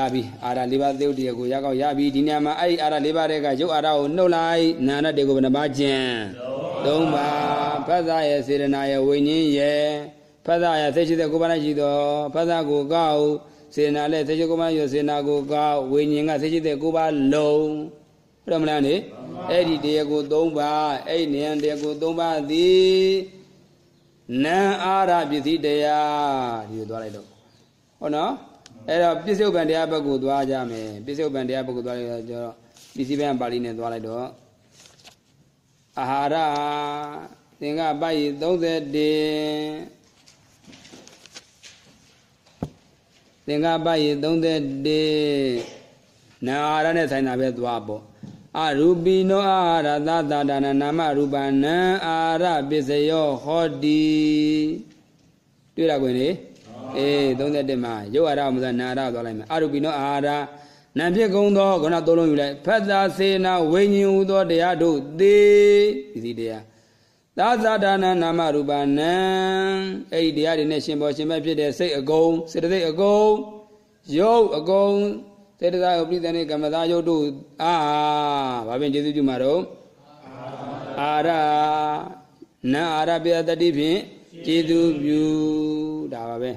ပံရပြီအာရလေးပါးသေုတ်တရားကိုရကောက်ရပြီဒီညမှာအဲ့ဒီအာရလေးပါးတဲ့ကရုပ်အာရကိုနှုတ်လိုက်နာရတေကိုဘယ်နှပါးကျင်သုံးပါဖတ်သားရဲ့စေရနာရဲ့ဝိညာဉ်ရဲ့ဖတ်သားရဲ့သိရှိတဲ့ကိုယ်ပါနဲ့ရှိတော်ဖတ်သားကိုကောက်စေနာလည်းသိရှိကိုယ်ပါရဲ့စေနာကိုကောက်ဝိညာဉ်ကသိရှိတဲ့ကိုယ်ပါလုံးဟုတ်တယ်မလားနေအဲ့ဒီတရားကိုသုံးပါအဲ့ဒီဉာဏ်တရားကိုသုံးပါသည်နံအာရပစ္စည်းတရားဒီလိုသွားလိုက်တော့ဟုတ်နော် အဲ့တော့ပစ္စုပန်တရားဘက်ကိုသွားကြမယ်ပစ္စုပန်တရားဘက်ကိုသွားလိုက်တော့ကျတော့ပစ္စည်းပန်ပါဠိနဲ့သွားလိုက်တော့အာဟာရသင်္ကပယိ31သင်္ကပယိ31နာအာရနဲ့ဆိုင်တာပဲသွားပေါ့အရူပိနောအာရသသဒါနနာမရူပနံအာရပစ္စယောဟောတိတွေ့တာကွင်လေ အေး31မှာရုပ်အာရမဇနာရသွားလိုက်မယ်အရူပိနောအာရနာဖြစ်ကုံသောခုနသုံးလုံးယူလိုက်ဖတ်သာစေနာဝိညာဉ်ဟူသောတရားတို့သေဒီစီတရားသာသဒါနနာမရူပနံအဲ့ဒီတရားတွေနဲ့ရှင်ပေါ်ရှင်မဲ့ဖြစ်တဲ့စိတ်အကုန်စေတသိက်အကုန်ရုပ်အကုန်စေတသာဥပိသနေကမ္မသာယုတ်တို့အာဘာဖြင့်ကျေးဇူးပြုမှာတော့အာရနာအာရပိယတတိဖြင့်ကျေးဇူးပြုဒါပါပဲ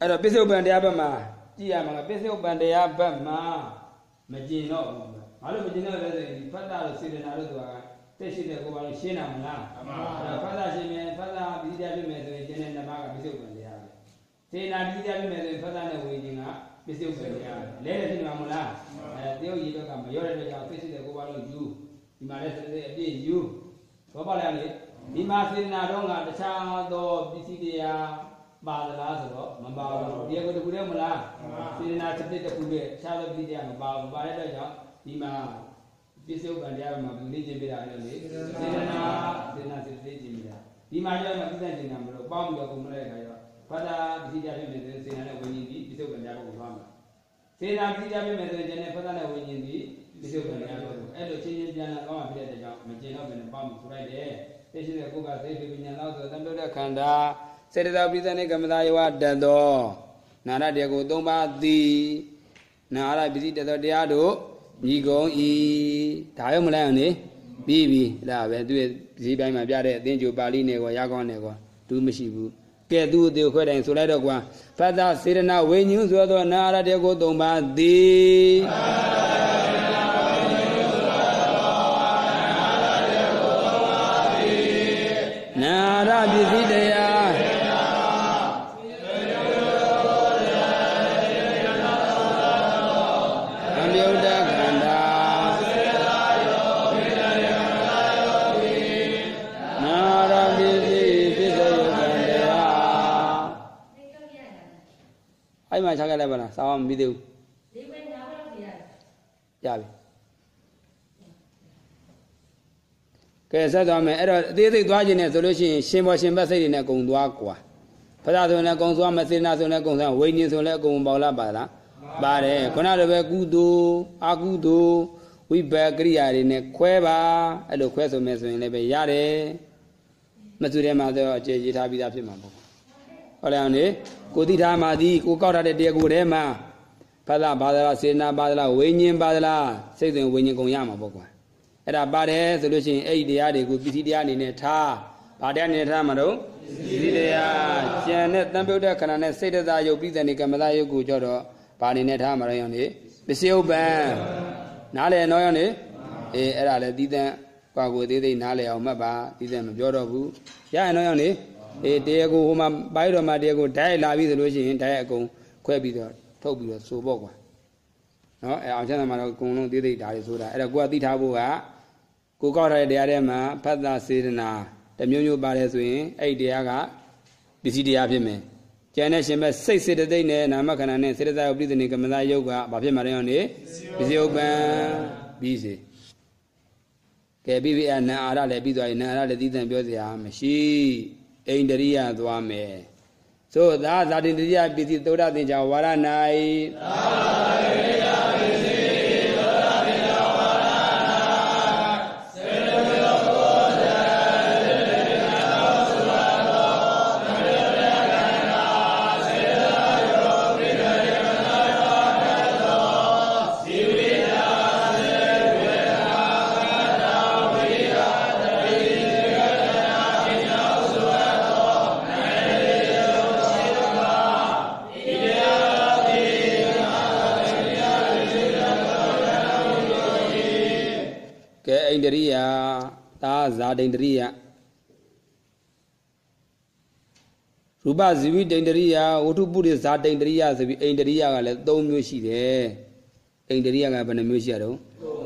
အဲ့တော့ပစ္စုပန်တရားဘက်မှာကြည့်ရမှာပစ္စုပန်တရားဘက်မှာမကျင်တော့ဘူးဘာလို့မကျင်တော့လဲဆိုရင်ဖတ်တာလို့စေတနာလို့သူကတက်ရှိတဲ့ကိုယ်ပါလို့ရှင်းတာမလားမှန်ပါဘူးဖတ်တာရှင်းမယ်ဖတ်တာပြီးတရားပြမယ်ဆိုရင်ကျန်တဲ့နမကပစ္စုပန်တရားပဲစေနာပြီးတရားပြမယ်ဆိုရင်ဖတ်တာနဲ့ဝေခြင်းကပစ္စုပန်တရားလဲတယ်ဖြစ်မှာမလားအဲတရုတ်ကြီးတော့ကမရောတဲ့အတွက်ကြောင့်တက်ရှိတဲ့ကိုယ်ပါလို့ယူဒီမှာလည်းစတဲ့အပြည့်ယူဘောပါလဲလေဒီမှာစေနာတော့ကတခြားသောပစ္စည်းတရား ပါသလားဆိုတော့မပါဘူးဒီကုတခုတည်းမလားစေနာတစ်တစ်တစ်ခုတည်းခြားသောပစ္စည်းတရားမပါဘူးပါတဲ့အတွက်ကြောင့်ဒီမှာပစ္စုပန်တရားမှာဘူးလေ့ကျင့်ပြတာလေစေနာစေနာစေတေးကျင့်ပြတာဒီမှာကျတော့ပြည့်စုံကျင်တာမလို့ပေါင်းပြီးတော့ကုန်မလဲခါကျတော့ဘာသာပစ္စည်းတရားဖြစ်နေစေနာနဲ့ဝိညာဉ်ဒီပစ္စုပန်တရားကိုသွားမှာစေနာပစ္စည်းတရားဖြစ်နေဆိုရင်ဘာသာနဲ့ဝိညာဉ်ဒီပစ္စုပန်တရားကိုအဲ့လိုချင်းချင်းပြန်လာကောင်းမှဖြစ်တဲ့ကြောင့်မကျင်တော့ဘယ်နဲ့ပေါင်းပြီးဆိုလိုက်တယ်သိရှိတဲ့ကိုယ်ကသိပညာလောက်ဆိုသံတုတဲ့ခန္ဓာ စေတသာပိသနေကမ္မသာယဝတတ်သောနာရတရားကိုသုံးပါသည်နာရပစ္စည်းတသောတရားတို့ညီကုံဤဒါရောမလိုက်အောင်နေပြီးပြီအဲ့ဒါပဲသူရဲ့ဈေးပိုင်းမှာပြတဲ့အသင်္ကြိုပါဠိနဲ့ကောရကောင်းနဲ့ကောဒူးမရှိဘူးကဲသူ့အသေးခွဲတိုင်းဆိုလိုက်တော့ကွာဖတ်တာစေရနာဝိညာဉ်ဆိုသောနာရတရားကိုသုံးပါသည်နာရပစ္စည်း အဲ့မှာချခဲ့လိုက်ပါလားစာမပြီးသေးဘူးရပြီကဲဆက်သွားမယ်အဲ့တော့အသေးစိတ်သွားခြင်းနဲ့ဆိုလို့ရှိရင်ရှင်ဘောရှင်ဘက်စိတ်တွေနဲ့အကုန်သွားကွာဖသာဆိုရင်လည်းအကုန်သွားမယ်စေနာဆိုရင်လည်းအကုန်သွားဝိညာဉ်ဆိုရင်လည်းအကုန်ပေါလာပါလားပါတယ်ခုနလိုပဲကုသိုလ်အကုသိုလ်ဝိဘကရိယာတွေနဲ့ခွဲပါအဲ့လိုခွဲဆိုမယ်ဆိုရင်လည်းပဲရတယ်မသူထဲမှာတော့အခြေရေးထားပြီးသားဖြစ်မှာပေါ့ ဟုတ်လားနေကိုတိထားမှသည်ကိုကောက်ထားတဲ့တရားကိုထဲမှာဖသဘာဒလာစေနာဘာဒလာဝိညာဉ်ဘာဒလာစိတ်သွင်းဝိညာဉ်ကုန်ရမှာပေါ့ကွာအဲ့ဒါပါတယ်ဆိုလို့ရှိရင်အဲ့ဒီတရားတွေကိုပစ္စည်းတရားအနေနဲ့ထားဘာတရားအနေနဲ့ထားမှာတော့ပစ္စည်းတရားကျန်တဲ့တန်ပြုတ်တဲ့ခန္ဓာနဲ့စိတ်တသာယုတ်ပြီးတဲ့နေကမ္မသာယုတ်ကိုကြတော့ဘာအနေနဲ့ထားမှာတော့ရောနေပစ္စည်းဥပ္ပံနားလည်တော့ရောနေအေးအဲ့ဒါလည်းတည်တဲ့ကွာကိုသေးသေးနားလည်အောင်မှတ်ပါတည်တဲ့မပြောတော့ဘူးရရင်တော့ရောနေ အေးတရားကိုဟိုမှာပိုင်းတော်မှာတရားကိုဓာတ်လာပြီဆိုလို့ရှိရင်ဓာတ်အကုန်ခွဲပြီးတော့ထုတ်ပြီးတော့စိုးပေါ့ကွာနော်အဲအောင်ချမ်းသာမှာတော့အကုန်လုံးသေးသေးဓာတ်တွေဆိုတာအဲ့တော့ကိုကသိထားဖို့ကကိုကောက်ထားတဲ့တရားထဲမှာဖတ်တာစေတနာတမျိုးမျိုးပါတယ်ဆိုရင်အဲ့ဒီတရားကပစ္စည်းတရားဖြစ်မယ်ကျန်တဲ့ရှင်မဲ့စိတ်စေတသိက်နဲ့နာမခန္ဓာနဲ့စေတသိက်ဥပ္ပဒိကမ္မသာယုတ်ကဘာဖြစ်မှာလဲအောင်နေပစ္စည်းဥပ္ပံပြီးစေကဲပြီးပြီအနံအာရလည်းပြီးသွားရင်နံအာရလည်းသိတဲ့ပြောစရာမရှိ အိန္ဒရိယသွားမယ်သို့သာဇာတိတရိယပစ္စည်းသုဒ္ဓသင်္ချာဝါရ၌သာဇာ သာဇာတိန္ဒရိယရူပဇီဝိတိန္ဒရိယဝတ္ထုပုရိဇာတိန္ဒရိယဆိုပြီးအိန္ဒရိယကလည်း၃မျိုးရှိတယ်အိန္ဒရိယကဘယ်နှမျိုးရှိရတော့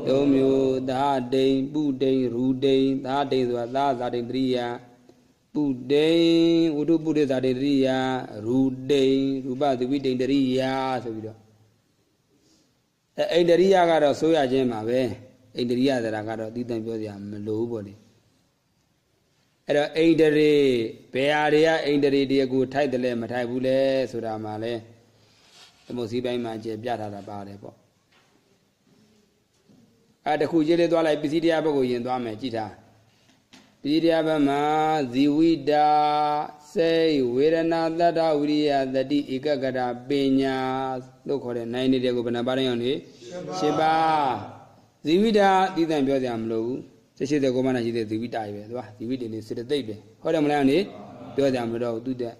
၃မျိုးသာတိန်ပုတိန်ရူတိန်သာတိန်ဆိုတာသာဇာတိန္ဒရိယပုတိန်ဝတ္ထုပုရိဇာတိန္ဒရိယရူတိန်ရူပဇီဝိတိန္ဒရိယဆိုပြီးတော့အဲအိန္ဒရိယကတော့ဆိုရခြင်းပါပဲ အိန္ဒြိယသရာကတော့အတိအတန်ပြောစရာမလိုဘူးပေါ့လေအဲ့တော့အိန္ဒြေဘယ်ဟာတွေကအိန္ဒြေတရားကိုထိုက်တယ်လဲမထိုက်ဘူးလဲဆိုတာမှလဲသမုတ်စည်းပိုင်းမှာကျေပြထားတာပါတယ်ပေါ့အဲ့တခုကြီးလေးသွားလိုက်ပစ္စည်းတရားဘက်ကိုယင်သွားမယ်ကြည့်ထားပစ္စည်းတရားဘက်မှာဇီဝိတာစေဝေဒနာတတ္တဝိရိယတတိဧကဂရပညာလို့ခေါ်တဲ့နိုင်နေတဲ့ကိုဘယ်နှပါးလဲအောင်နေ၈ပါး ဇီဝိတာတည်တံပြောကြမလို့ဘူးစိတ်ရှိတဲ့ကိုမနာရှိတဲ့ဇီဝိတာပဲသူကဇီဝိတေနေစေတသိက်ပဲဟုတ်တယ်မလားနေပြောကြမလို့သူတဲ့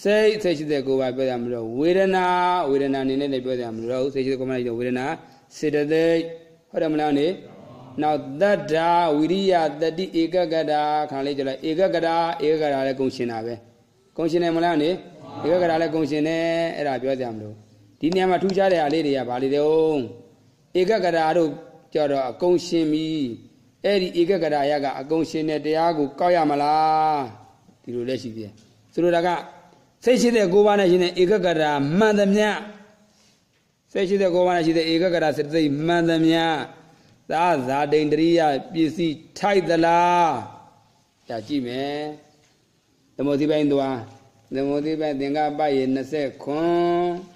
စိတ်စိတ်ရှိတဲ့ကိုပါပြောကြမလို့ဝေဒနာဝေဒနာအနေနဲ့လည်းပြောကြမလို့စိတ်ရှိတဲ့ကိုမနာရှိတဲ့ဝေဒနာစေတသိက်ဟုတ်တယ်မလားနေနောက်တတ္တာဝိရိယတတိဧကဂတာခါလေးကြလိုက်ဧကဂတာဧကဂတာလည်းကုံရှင်တာပဲကုံရှင်တယ်မလားနေဧကဂတာလည်းကုံရှင်တယ်အဲ့ဒါပြောကြမလို့ဒီနေရာမှာထူးခြားတဲ့အလေးတွေကဘာလေးတုံးဧကဂတာတို့ ကြတော့အကုန်ရှင်ပြီအဲ့ဒီဧကဂရာယကအကုန်ရှင်တဲ့တရားကိုကောက်ရမလားဒီလိုလည်းရှိသေးတယ်ဆိုလိုတာကစိတ်ရှိတဲ့ကိုးပါးနဲ့ရှင်တဲ့ဧကဂရာမှန်သမျှစိတ်ရှိတဲ့ကိုးပါးနဲ့ရှိတဲ့ဧကဂရာစိတ်သိမှန်သမျှသာဇာတိန်တရိယပစ္စည်းထိုက်သလားဒါကြည့်မယ်သမုတ်တိပိုင်းသွားသမုတ်တိပိုင်းသင်္ကပ္ပရေ20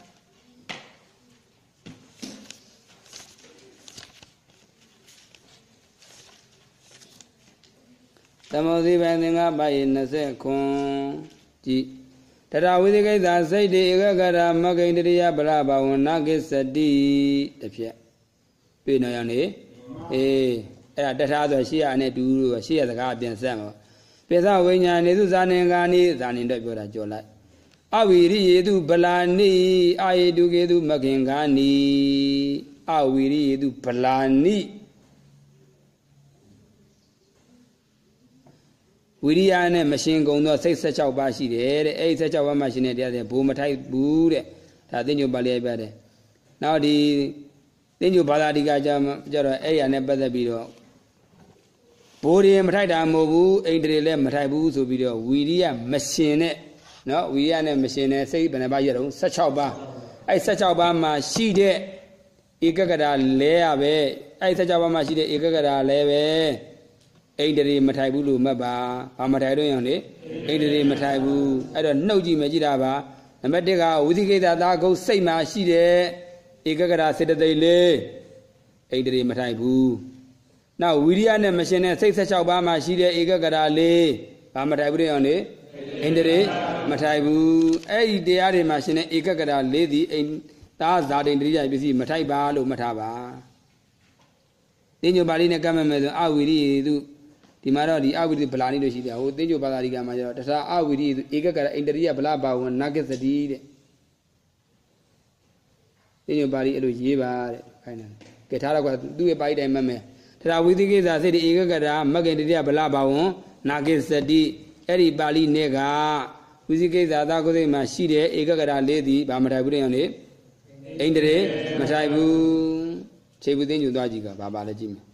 သမုဒိပန်သင်္ကပယေ20ခွန်ကြည်တရဝိသိကိစ္စစိတ်တေဧကဂရမဂိန္ဒရိယဗရဘဝနာကိစတိတဖြက်တွေ့နေရနေအေးအဲ့ဒါတထားဆိုရှေ့ရနဲ့တူလို့ရှေ့ရစကားပြန်ဆက်မှာပိဿဝိညာဉ်နေသူဇာနေကာနိဇာနေတော့ပြောတာကြော်လိုက်အဝိရိယေတုဗလာနိအာယေတုကေတုမဂင်္ဂာနိအဝိရိယေတုဗလာနိ ဝိရိယနဲ့မရှင်ကုံသောစိတ်16ပါးရှိတယ်တဲ့အဲ့ဒီ16ပါးမှရှင်တဲ့တရားတွေဘိုးမထိုက်ဘူးတဲ့ဒါသိညုပါဠိပြတယ်နောက်ဒီသိညုဘာသာတိကကြကြတော့အဲ့ရနဲ့ပတ်သက်ပြီးတော့ဘိုးတွေမထိုက်တာမဟုတ်ဘူးအိန္ဒြေလည်းမထိုက်ဘူးဆိုပြီးတော့ဝိရိယမရှင်တဲ့နော်ဝိရိယနဲ့မရှင်တဲ့စိတ်ဘယ်နှပါးရတော့16ပါးအဲ့16ပါးမှာရှိတဲ့ဧကဂရလဲရပဲအဲ့16ပါးမှာရှိတဲ့ဧကဂရလဲပဲ အိန္ဒြေမထိုက်ဘူးလို့မှတ်ပါဘာမထိုက်တော့ရင်လေအိန္ဒြေမထိုက်ဘူးအဲ့တော့နှုတ်ကြည့်မယ်ကြည့်တာပါနံပါတ်1ကဝိသိကိတသာဂုတ်စိတ်မှာရှိတဲ့ဧကဂရစေတသိက်လေးဣန္ဒြေမထိုက်ဘူးနောက်ဝိရိယနဲ့မရှင်တဲ့စိတ်16ပါးမှာရှိတဲ့ဧကဂရလေးဘာမထိုက်ဘူးတဲ့အောင်လေဣန္ဒြေမထိုက်ဘူးအဲ့ဒီတရားတွေမှာရှင်တဲ့ဧကဂရလေးသည်အိသာဇာတိန်တရိယာပစ္စည်းမထိုက်ပါလို့မှတ်ထားပါတင်းညိုပါဠိနဲ့ကမ်းမဲ့မယ်ဆိုအဝိရိယသူ ဒီမှာတော့ဒီအဝိရိယဗလာနိလို့ရှိတယ်ဟိုတင်းညိုပါဠိကမှာကျတော့တခြားအဝိရိယသူဧကဂရဣန္ဒြိယဗလာဘာဝနာဂစ္စတိတဲ့တင်းညိုပါဠိအဲ့လိုရေးပါတဲ့ခိုင်းတယ်ကဲထားတော့ကသူ့ရဲ့ပါဠိတိုင်းမှတ်မယ်တရားဝိသိကိစ္စစိတ်ဧကဂရမဂ္ဂင်တရိယဗလာဘာဝနာဂစ္စတိအဲ့ဒီပါဠိနဲ့ကဝိသိကိစ္စသာကုသိမှာရှိတဲ့ဧကဂရလေးသည်ဗာမထိုက်ဘူးတဲ့အောင်လေအိန္ဒြေမထိုက်ဘူးခြေဘူးသိညူသွားကြည့်ကဘာပါလဲကြည့်မယ်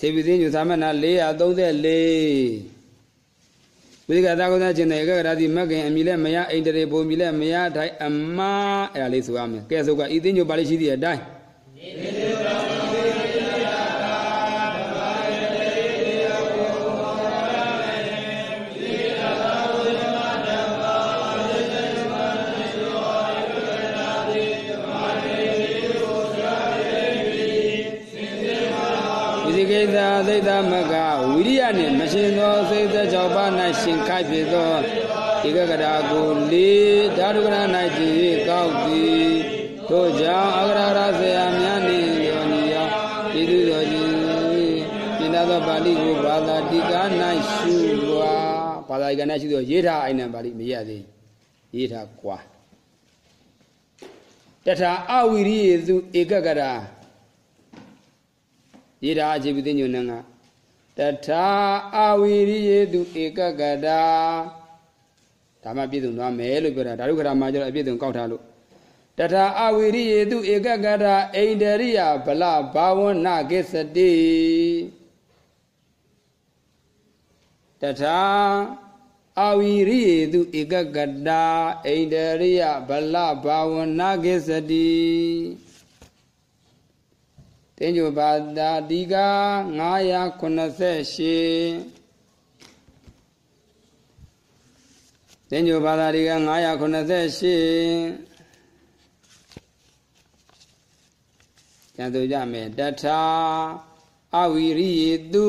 ခြေဘူးသိညူသာမဏ434ဝိကသာကုသခြင်းတဲ့ကကရာတိမကင်အမိလည်းမရအိန္ဒြေဘုံမိလည်းမရတိုင်းအမအဲ့ဒါလေးဆိုရမယ်ကဲဆိုကဤသိညိုပါလိရှိသည့်အတိုင်း စ္စသိတ္တမကဝိရိယနှင့်မရှင်သောစိတ်သက်ကြောင့်ပါ၌ရှင်ခိုက်ဖြစ်သောဧကဂရာကိုလေးဓာတုကရ၌ကြည်၍ကောက်သည်ထို့ကြောင့်အဂရရဆရာများနှင့်ယောနီယောဤသူတော်ကြီးပြင်းသောပါဠိကိုဘာသာတိကာ၌ရှုလွာဘာသာတိကာ၌ရှုသောရေးထားအိုင်နံပါဠိမရသေးရေးထားကွာတထာအဝိရိယေသူဧကဂရာ ရေးတာအခြေပြုသိညုံနံကတထာအဝိရိယေတုဧကကတာဒါမှပြည့်စုံသွားမယ်လို့ပြောတာဓာတုခရာမှာကျတော့အပြည့်စုံကောက်ထားလို့တထာအဝိရိယေတုဧကကတာအိန္ဒရိယဗလဘာဝနာကိစ္စတိတထာအဝိရိယေတုဧကကတာအိန္ဒရိယဗလဘာဝနာကိစ္စတိ တင်းကျိုပါတာဒီက988တင်းကျိုပါတာဒီက988ကျန်သူကြမယ်တထာအဝိရိယေတု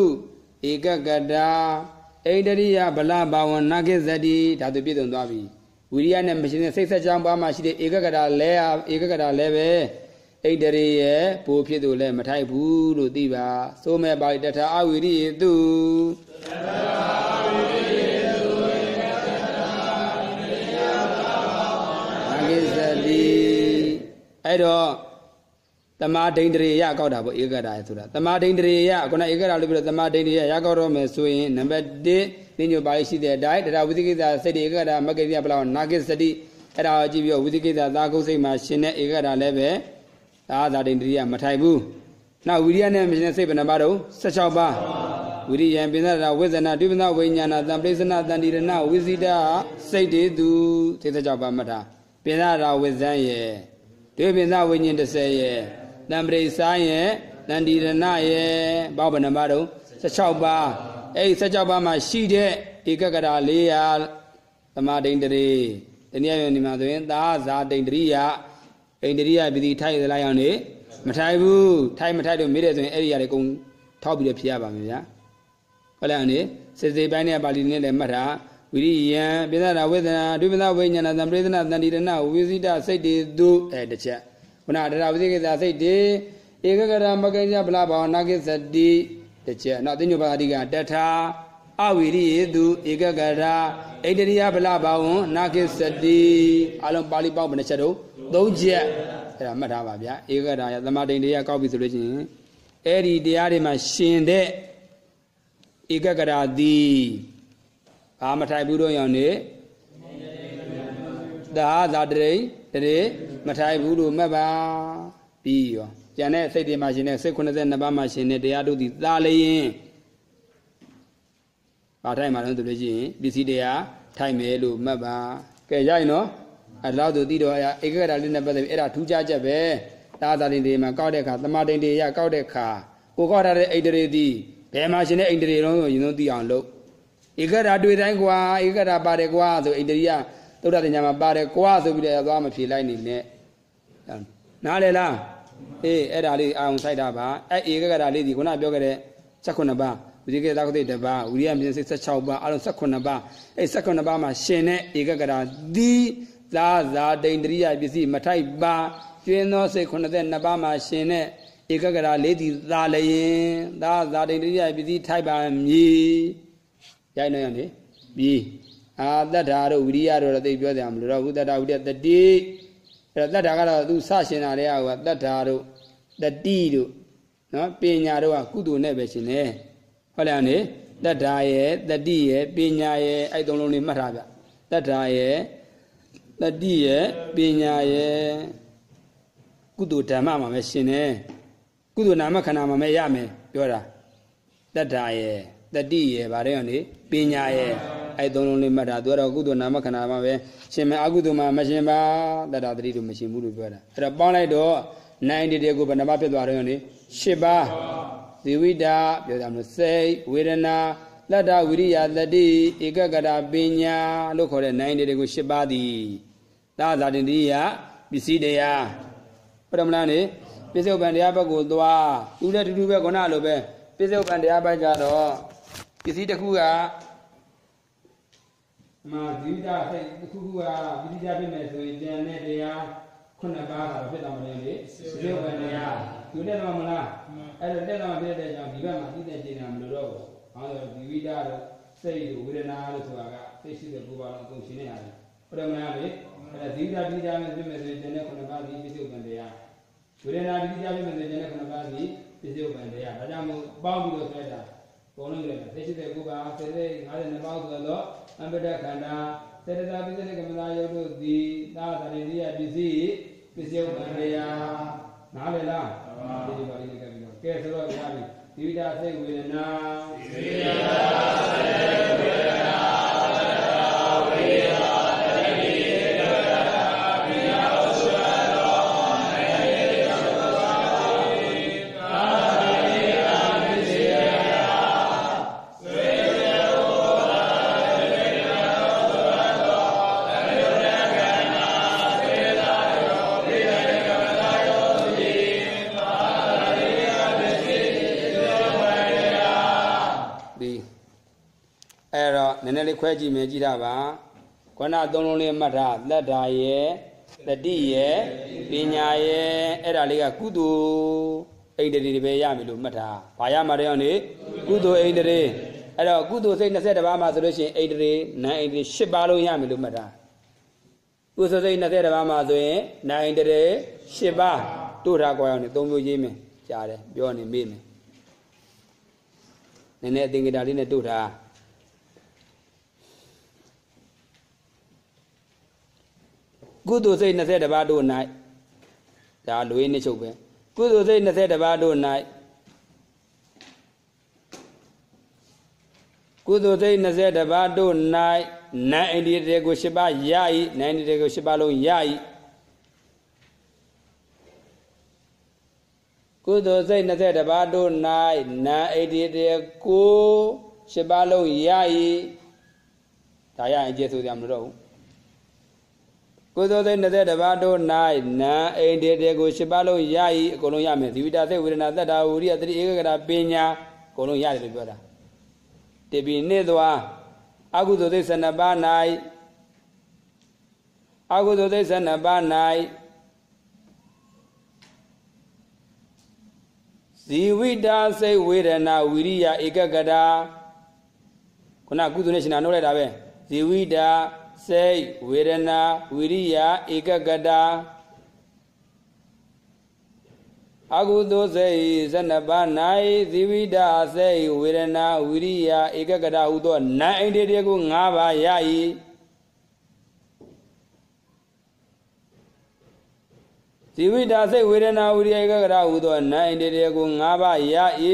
ဧကကတာဣန္ဒရိယဗလဘာဝနာကိဇတိဒါသူပြည့်စုံသွားပြီဝိရိယနဲ့မရှိတဲ့စိတ်ဆက်ကြောင်းပါမှရှိတဲ့ဧကကတာလဲဧကကတာလဲပဲ ဣတရေရဲ့ပိုဖြစ်သူလည်းမထိုက်ဘူးလို့သိပါသို့မဲ့ပါတထာအဝိရိယတုတထာအဝိရိယတုအကိစ္စတိအဲ့တော့တမာဒိန္ဒရေရကောက်တာပေါ့ဧကတာဆိုတာတမာဒိန္ဒရေရခုနဧကတာလို့ပြောတမာဒိန္ဒရေရရကောက်တော့မယ်ဆိုရင်နံပါတ်1နိညိုပါရှိတဲ့အတိုင်းတရားဝိသိကိစ္စစိတ်ဧကတာမဂ္ဂရိယပလောနာကိစ္စတိအဲ့ဒါကိုကြည့်ပြီးဝိသိကိစ္စသာကုစိတ်မှာရှင်တဲ့ဧကတာလည်းပဲ သာသာတိန်တရိယမထိုက်ဘူးနောက်ဝိရိယနဲ့မရှင်တဲ့စိတ်ဘယ်နှပါတော့16ပါးဝိရိယံပိသနာဝိဇ္ဇနာဒုပနာဝိညာဏတံပရိသနာတန်တိရဏဝိဇိတစိတ်တေသူစိတ်16ပါးမှတ်တာပိသနာဝိဇ္ဇံရဲ့ဒုပိသဝိညာဉ်30ရဲ့တံပရိစာရဲ့တန်တိရဏရဲ့ဘောဘယ်နှပါတော့16ပါးအဲ့ဒီ16ပါးမှာရှိတဲ့ဧကဂရ400သမာဒိန်တရေတနည်းအားဖြင့်ဒီမှာဆိုရင်သာဇာတိန်တရိယ အိန္ဒိယပြည်ဒီထိုက်သလားရောင်နေမထိုက်ဘူးထိုက်မထိုက်လို့မေးတယ်ဆိုရင်အဲ့ဒီຢာတွေအကုန်ထောက်ပြီးတော့ဖြေရပါမယ်ဗျာဟုတ်လားနေစေစေပိုင်းနဲ့ပါဠိနဲ့လည်းမှတ်တာဝိရိယံပိသနာဝေဒနာဒုပဒဝိညာဏသံပရိသနာတန်တိရဏဝိဇိတစိတ်တေသူအဲတစ်ချက်ခုနတရားဝိသေကိစ္စစိတ်တေဧကဂရမကိဉ္စဗလာဘာဝနာကိစ္စတိတစ်ချက်နောက်သိညုပါတိကတထာ အဝိရိယေသူဧကဂရဣတရိယဗလာဘာဝံနာကိစ္စတိအလုံးပါဠိပေါက်ဘယ်နှချက်တော့သုံးချက်အဲ့ဒါမှတ်ထားပါဗျာဧကဂရယသမာတိန်တရားကောက်ပြီဆိုလို့ရှိရင်အဲ့ဒီတရားတွေမှာရှင်တဲ့ဧကဂရသည်ဘာမထိုက်ဘူးတော့ရောင်နေသာသာတရိတရေမထိုက်ဘူးလို့မှတ်ပါပြီးရောကျန်တဲ့စိတ်တွေမှာရှင်တဲ့စိတ်82ပါးမှာရှင်တဲ့တရားတို့သည်သာလျင် ဘာထိုက်မှာလဲဆိုလို့ရှိရင်ပစ္စည်းတရားထိုက်မယ်လို့မှတ်ပါကဲရရင်နော်အဲ့လောက်သူသိတော့ဧကဂရလေးနဲ့ပတ်သက်ပြီးအဲ့ဒါထူးခြားချက်ပဲသာသာတင်တွေမှာကောက်တဲ့ခါသမာတိန်တွေရကောက်တဲ့ခါကိုကောက်ထားတဲ့အိန္ဒြေသည်ဘယ်မှာရှင်တဲ့အိန္ဒြေလုံးကိုရင်ဆုံးသိအောင်လုပ်ဧကဂရတွေ့တိုင်းကွာဧကဂရပါတယ်ကွာဆိုအိန္ဒြေကသုဒ္ဓတင်ညာမှာပါတယ်ကွာဆိုပြီးတော့သွားမဖြေလိုက်နေနဲ့နားလေလားအေးအဲ့ဒါလေးအာုံဆိုင်တာပါအဲ့ဧကဂရလေးဒီခုနပြောခဲ့တဲ့16ပါး ဝိရိကေသကုတိတပါဝိရိယမြင်စိတ်16ပါးအလုံး18ပါးအဲ့18ပါးမှာရှင်တဲ့ဧကဂရဒီသာဇာတိန်တရိယပစ္စည်းမထိုက်ပါကျွင်းသောစိတ်92ပါးမှာရှင်တဲ့ဧကဂရလေးဒီသာလျင်သာဇာတိန်တရိယပစ္စည်းထိုက်ပါမည်ရိုက်နေရနေပြီးအာတတ္ထာတို့ဝိရိယတို့တော့သိပြောကြမလို့တော့ဘုဒ္ဓတာဝိတ္တတတိအဲ့တော့တတ္ထာကတော့သူစရှင်တာတွေကတတ္ထာတို့တတိတို့နော်ပညာတို့ကကုသိုလ်နဲ့ပဲရှင်တယ် ဟုတ်လားနေတတ္ထာရဲ့တတိရဲ့ပညာရဲ့အဲ့သုံးလုံးလေးမှတ်ထားဗျတတ္ထာရဲ့တတိရဲ့ပညာရဲ့ကုသိုလ်ဓမ္မမှာပဲရှင်တယ်ကုသိုလ်နာမခန္ဓာမှာပဲရမယ်ပြောတာတတ္ထာရဲ့တတိရဲ့ဗါတဲ့ကနေပညာရဲ့အဲ့သုံးလုံးလေးမှတ်တာသူကတော့ကုသိုလ်နာမခန္ဓာမှာပဲရှင်မယ်အကုသိုလ်မှာမရှင်ပါတတ္ထာတတိတို့မရှင်ဘူးလို့ပြောတာအဲ့တော့ပေါင်းလိုက်တော့နိုင်တည်းကိုဘယ်နှပါဖြစ်သွားတယ်ကနေ၈ပါး ဇီဝိတာပြောကြမလို့စိတ်ဝေဒနာလတ္တဝိရိယတတိဧကဂရပညာလို့ခေါ်တဲ့နိုင်တည်းကို၈ပါးသည်သာသာတင်တိယပစ္စည်းတရားပရမလားနေပစ္စုပန်တရားဘက်ကိုသွားသူလည်းတူတူပဲခုနလိုပဲပစ္စုပန်တရားဘက်ကြတော့ပစ္စည်းတစ်ခုကမာဇီဝိတာစိတ်တစ်ခုခုကပစ္စည်းကြပြမယ်ဆိုရင်ဉာဏ်နဲ့တရားခုနှစ်ပါးကတော့ဖြစ်တော်မလဲလေပစ္စုပန်တရားသူတက်တော့မလား အဲ့တော့တက်တော့ဖြစ်တဲ့ကြောင့်ဒီဘက်မှာသိတဲ့ကျင်တာမလို့တော့ဘူး။ဟောတော့ဒီဝိတာတော့စိတ်တို့ဝေဒနာလို့ဆိုတာကသိရှိတဲ့ကိုယ်ပါတော့အကုန်ရှင်းနေရတယ်။ပရမဏလေအဲ့ဒါဇီဝတာပစ္စည်းကြမယ်ပြမယ်ဆိုရင်ဉာဏ်နဲ့ခုနှစ်ပါးဒီပစ္စုပန်တရားဝေဒနာပစ္စည်းကြပြမယ်ဆိုရင်ဉာဏ်နဲ့ခုနှစ်ပါးဒီပစ္စုပန်တရားဒါကြောင့်မို့ပေါင်းပြီးတော့ဆွဲတာပုံလုံးရတယ်သိရှိတဲ့ကိုယ်ပါစေတဲ့52ပါးဆိုတော့အမ္ပဒခန္ဓာစေတသာပစ္စည်းကမ္မသာယုတ်တို့သည်သာသရိယပစ္စည်းပစ္စယုပ္ပန္တရားနားလည်လားဒီဒီပါဠိ ကပြီးတော့ကဲဆိုတော့ရပြီဒီဝိတာစိတ်ဝေဒနာဒီဝိတာစိတ် ခွဲကြည့်မယ်ကြည့်တာပါခုနသုံးလုံးလေးမှတ်ထားလက်ဓာရဲ့တတိရဲ့ပညာရဲ့အဲ့ဒါလေးကကုသိုလ်အိန္ဒြေတွေပဲရမယ်လို့မှတ်ထား။ဘာရမှာတော့နေကုသိုလ်အိန္ဒြေအဲ့တော့ကုသိုလ်စိတ်22ပါးမှာဆိုလို့ရှိရင်အိန္ဒြေနာအိန္ဒြေ10ပါးလုံးရမယ်လို့မှတ်ထား။ကုသိုလ်စိတ်22ပါးမှာဆိုရင်နာအိန္ဒြေ10ပါးတို့ထားကြအောင်နေသုံးမျိုးရေးမယ်ကြားတယ်ပြောနေမေ့မယ်။နည်းနည်းအသင်္ကေတလေးနဲ့တို့ထား ကုသိုလ်စိတ်22ပါးတို့၌ဒါလူရင်းနှစ်ချုပ်ပဲကုသိုလ်စိတ်22ပါးတို့၌ကုသိုလ်စိတ်22ပါးတို့၌နာအိန္ဒိတေကို7ပါးရ၏နာအိန္ဒိတေကို7ပါးလုံးရ၏ကုသိုလ်စိတ်22ပါးတို့၌နာအိန္ဒိတေကို7ပါးလုံးရ၏ဒါရရင်ကျေဆိုကြမလို့တော့ဘူး ကုသိုလ်စိတ်20ပါးတို့၌နာအိန္ဒိတေကို၈ပါးလုံးရ၏အကုန်လုံးရမယ်ဇီဝိတာစိတ်ဝေဒနာတတ္တာဝရိယတတိဧကဂရပညာအကုန်လုံးရတယ်လို့ပြောတာတပိနှစ်သွားအကုသိုလ်စိတ်12ပါး၌အကုသိုလ်စိတ်12ပါး၌ဇီဝိတာစိတ်ဝေဒနာဝိရိယဧကဂရခုနကုသိုလ်နဲ့ရှင်နာနှုတ်လိုက်တာပဲဇီဝိတာ စိတ်ဝေဒနာဝိရိယဧကကတာအကုသိုလ်စိတ်ဇဏပါ၌သီဝိဒစိတ်ဝေဒနာဝိရိယဧကကတာဟုသောနာအိန္ဒိတေကို၅ပါးရ၏ဇီဝိတာစိတ်ဝေဒနာဝိရိယဧကကတာဟုသောနာအိန္ဒိတေကို၅ပါးရ၏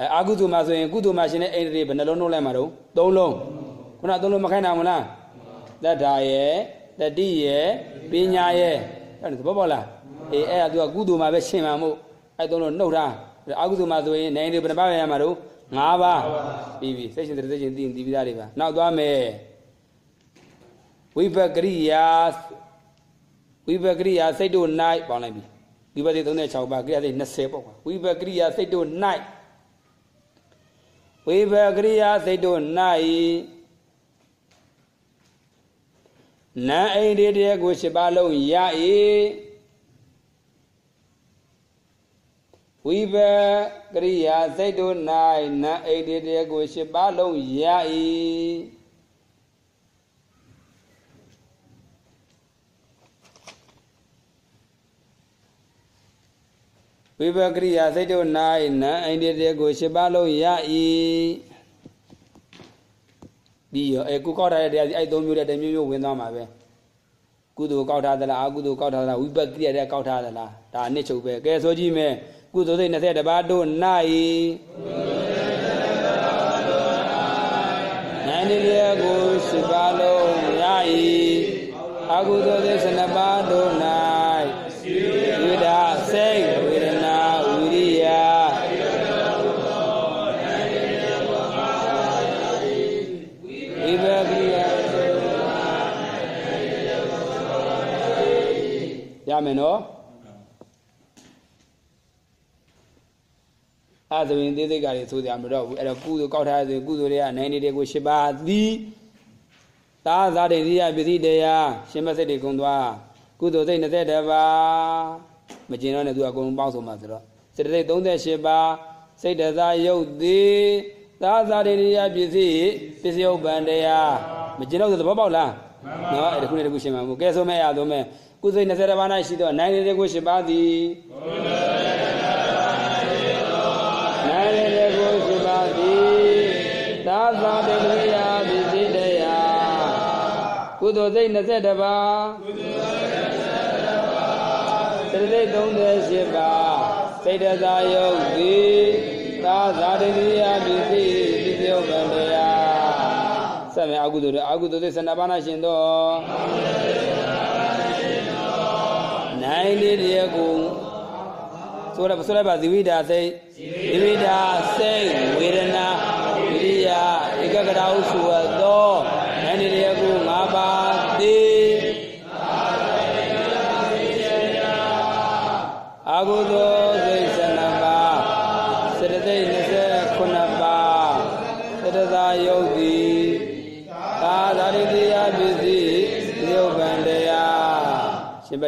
အဲအာကုသိုလ်မှာဆိုရင်ကုသိုလ်မှာရှင်တဲ့အိန္ဒြေဘယ်နှလုံးနှုတ်လိုက်မှာတော့သုံးလုံးခုနသုံးလုံးမခိုင်းတာမလားတတ္တာရဲ့တတိရဲ့ပညာရဲ့အဲ့ဒါသဘောပေါက်လားအေးအဲ့ဒါသူကကုသိုလ်မှာပဲရှင်မှာမို့အဲ့သုံးလုံးနှုတ်ထားအာကုသိုလ်မှာဆိုရင်နိုင်တယ်ဘယ်နှပါးရမှာတော့၅ပါးပြီးပြီစိတ်ရှင်တရစိတ်ရှင်သိရင်သိပြီးသားတွေပါနောက်သွားမယ်ဝိပကရိယာဝိပကရိယာစိတ်တို့၌ပေါင်းလိုက်ပြီဝိပတိ36ပါးကရိယာစိတ်20ပေါ့ကွာဝိပကရိယာစိတ်တို့၌ ဝိပကရိယာစိတ်တို့၌နံအိန္ဒိတရကို7ပါးလုံးရ၏ဝိပကရိယာစိတ်တို့၌နံအိန္ဒိတရကို7ပါးလုံးရ၏ ဝိပကရိယာစိတ်တို့၌နံအိန္ဒိတရကို7ပါးလုံးရ၏ပြီးရောအဲကုကောက်ထားတဲ့တရားစီအဲ့သုံးမျိုးတဲ့တမျိုးမျိုးဝင်သွားမှာပဲကုသိုလ်ကောက်ထားသလားအကုသိုလ်ကောက်ထားသလားဝိပကရိယာတဲ့ကောက်ထားသလားဒါအနစ်ချုပ်ပဲကဲဆိုကြည့်မယ်ကုသိုလ်စိတ်20တပါးတို့၌နိုင်နေရကိုရှိပါလုံးရ၏အကုသိုလ်စိတ်12ပါးတို့၌ မယ်နော်အဲဆိုရင်သေးစိတ်ကတွေဆိုကြမတော့ဘူးအဲ့တော့ကုသိုလ်ကောက်ထားဆိုရင်ကုသိုလ်တွေကနိုင်နေတဲ့ကို၈ပါးသည်သာသာတွေရိယပစ္စည်းတရားရှင်မစိတ်တွေကုံသွားကုသိုလ်စိတ်20ပါးမကျင်တော့နဲ့သူအကုန်လုံးပေါင်းဆုံးမှာဆိုတော့စေတသိက်38ပါးစိတ်တသာယုတ်သည်သာသာတွေရိယပစ္စည်းပစ္စယုတ်ပံတရားမကျင်တော့သဘောပေါက်လားနော်အဲ့ဒါခုနေတခုရှင်မှာမို့ကဲဆိုမဲ့ရသုံးမဲ့ ကုသိုလ်20ပါး၌ရှိတော့နိုင်နေတဲ့ကို၈ပါးသည်နိုင်နေတဲ့ကို၈ပါးသည်သာသာတေရိယာပစ္စည်းတရားကုသိုလ်စိတ်20ပါးကုသိုလ်စိတ်20ပါးစေတသိက်38ပါးစိတ်တသာယုတ်သည်သာသာတေရိယာပစ္စည်းပစ္စယုတ်ဗံတရားဆက်မယ်အကုသိုလ်တွေအကုသိုလ်စိတ်12ပါး၌ရှင်တော့ နိုင်လေးတည်းကိုဆိုရဆိုရပါဇိဝိတာစိတ်ဇိဝိတာစိတ်ဝေဒနာဝိရိယဧကဂရဟုဆိုသော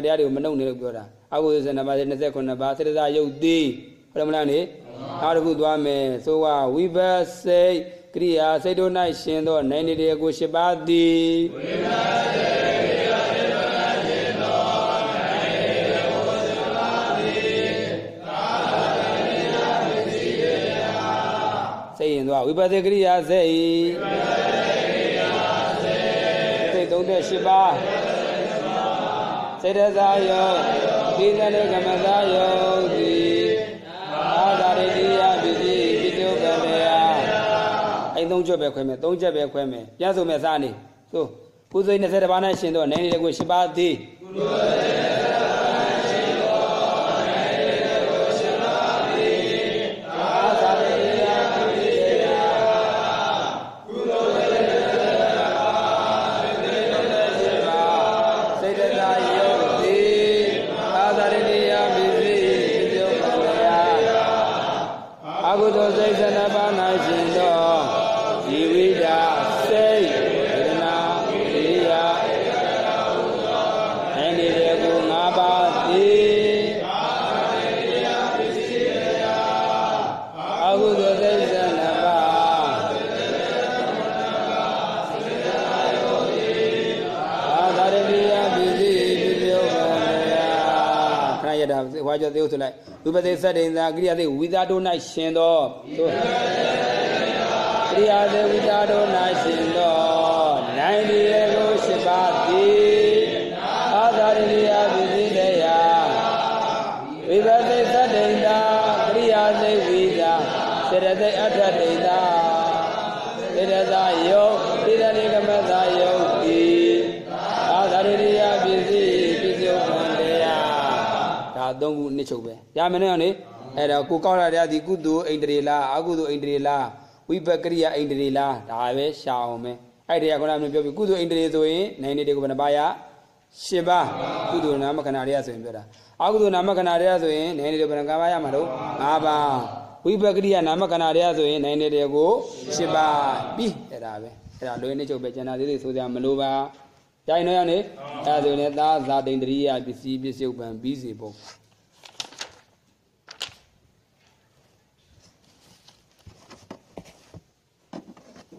တရားတွေကိုမနှုတ်နေလို့ပြောတာအကုသိုလ်စနပါး29ပါးသတ္တသာယုတ်သည်ဟုတ်တယ်မလားနေနောက်တစ်ခုသွားမယ်ဆိုကဝိပဿစိတ်ကရိယာစိတ်တို့၌ရှင်သောနိုင်နေတဲ့ကို၈ပါးသည်ဝိပဿစိတ်စိတ်ရင်သွားဝိပဿနာကရိယာစိတ်စိတ်38ပါး စေတသာယောသီသလေကမသာယောတိအာသာရိတိယပိတိပိတုပမေယအဲ့သုံးချက်ပဲခွဲမယ်သုံးချက်ပဲခွဲမယ်ပြန်ဆိုမယ်စားနေသို့ကုသိုလ်20ပါးနဲ့ရှင်တော့နိုင်နေတဲ့ကို10ပါးသည်ကုသိုလ်စိတ် ဆိုလိုက်ဝိပသိသတ္တိန်သာကိရိယာသိဝိသတို့၌ရှင်သောသို့ကိရိယာသိဝိသတို့၌ရှင်သောနိုင်ဒီ နှစ်ချုပ်ပဲရမယ်နော်လေအဲ့တော့ကိုကောက်ရတဲ့ဒီကုသိုလ်အိန္ဒြေလားအကုသိုလ်အိန္ဒြေလားဝိပကရိယအိန္ဒြေလားဒါပဲရှာအောင်ပဲအဲ့ဒီကခုနကပြောပြီးကုသိုလ်အိန္ဒြေဆိုရင်နိုင်နေတယ်ကိုဘယ်နှပါးရ၈ပါးကုသိုလ်နာမခဏတွေကဆိုရင်ပြောတာအကုသိုလ်နာမခဏတွေကဆိုရင်နိုင်နေတယ်ဘယ်နှကပါးရမှာတော့၅ပါးဝိပကရိယနာမခဏတွေကဆိုရင်နိုင်နေတယ်ကို၈ပါးပြီးအဲ့ဒါပဲအဲ့ဒါလွယ်နေချုပ်ပဲကျန်တာသေးသေးဆိုကြမလို့ပါကြိုင်တော့ရနေအဲ့ဒါဆိုရင်သာဇာတိန်တရိယပစ္စည်းပစ္စုပန်ပြီးစီပုံ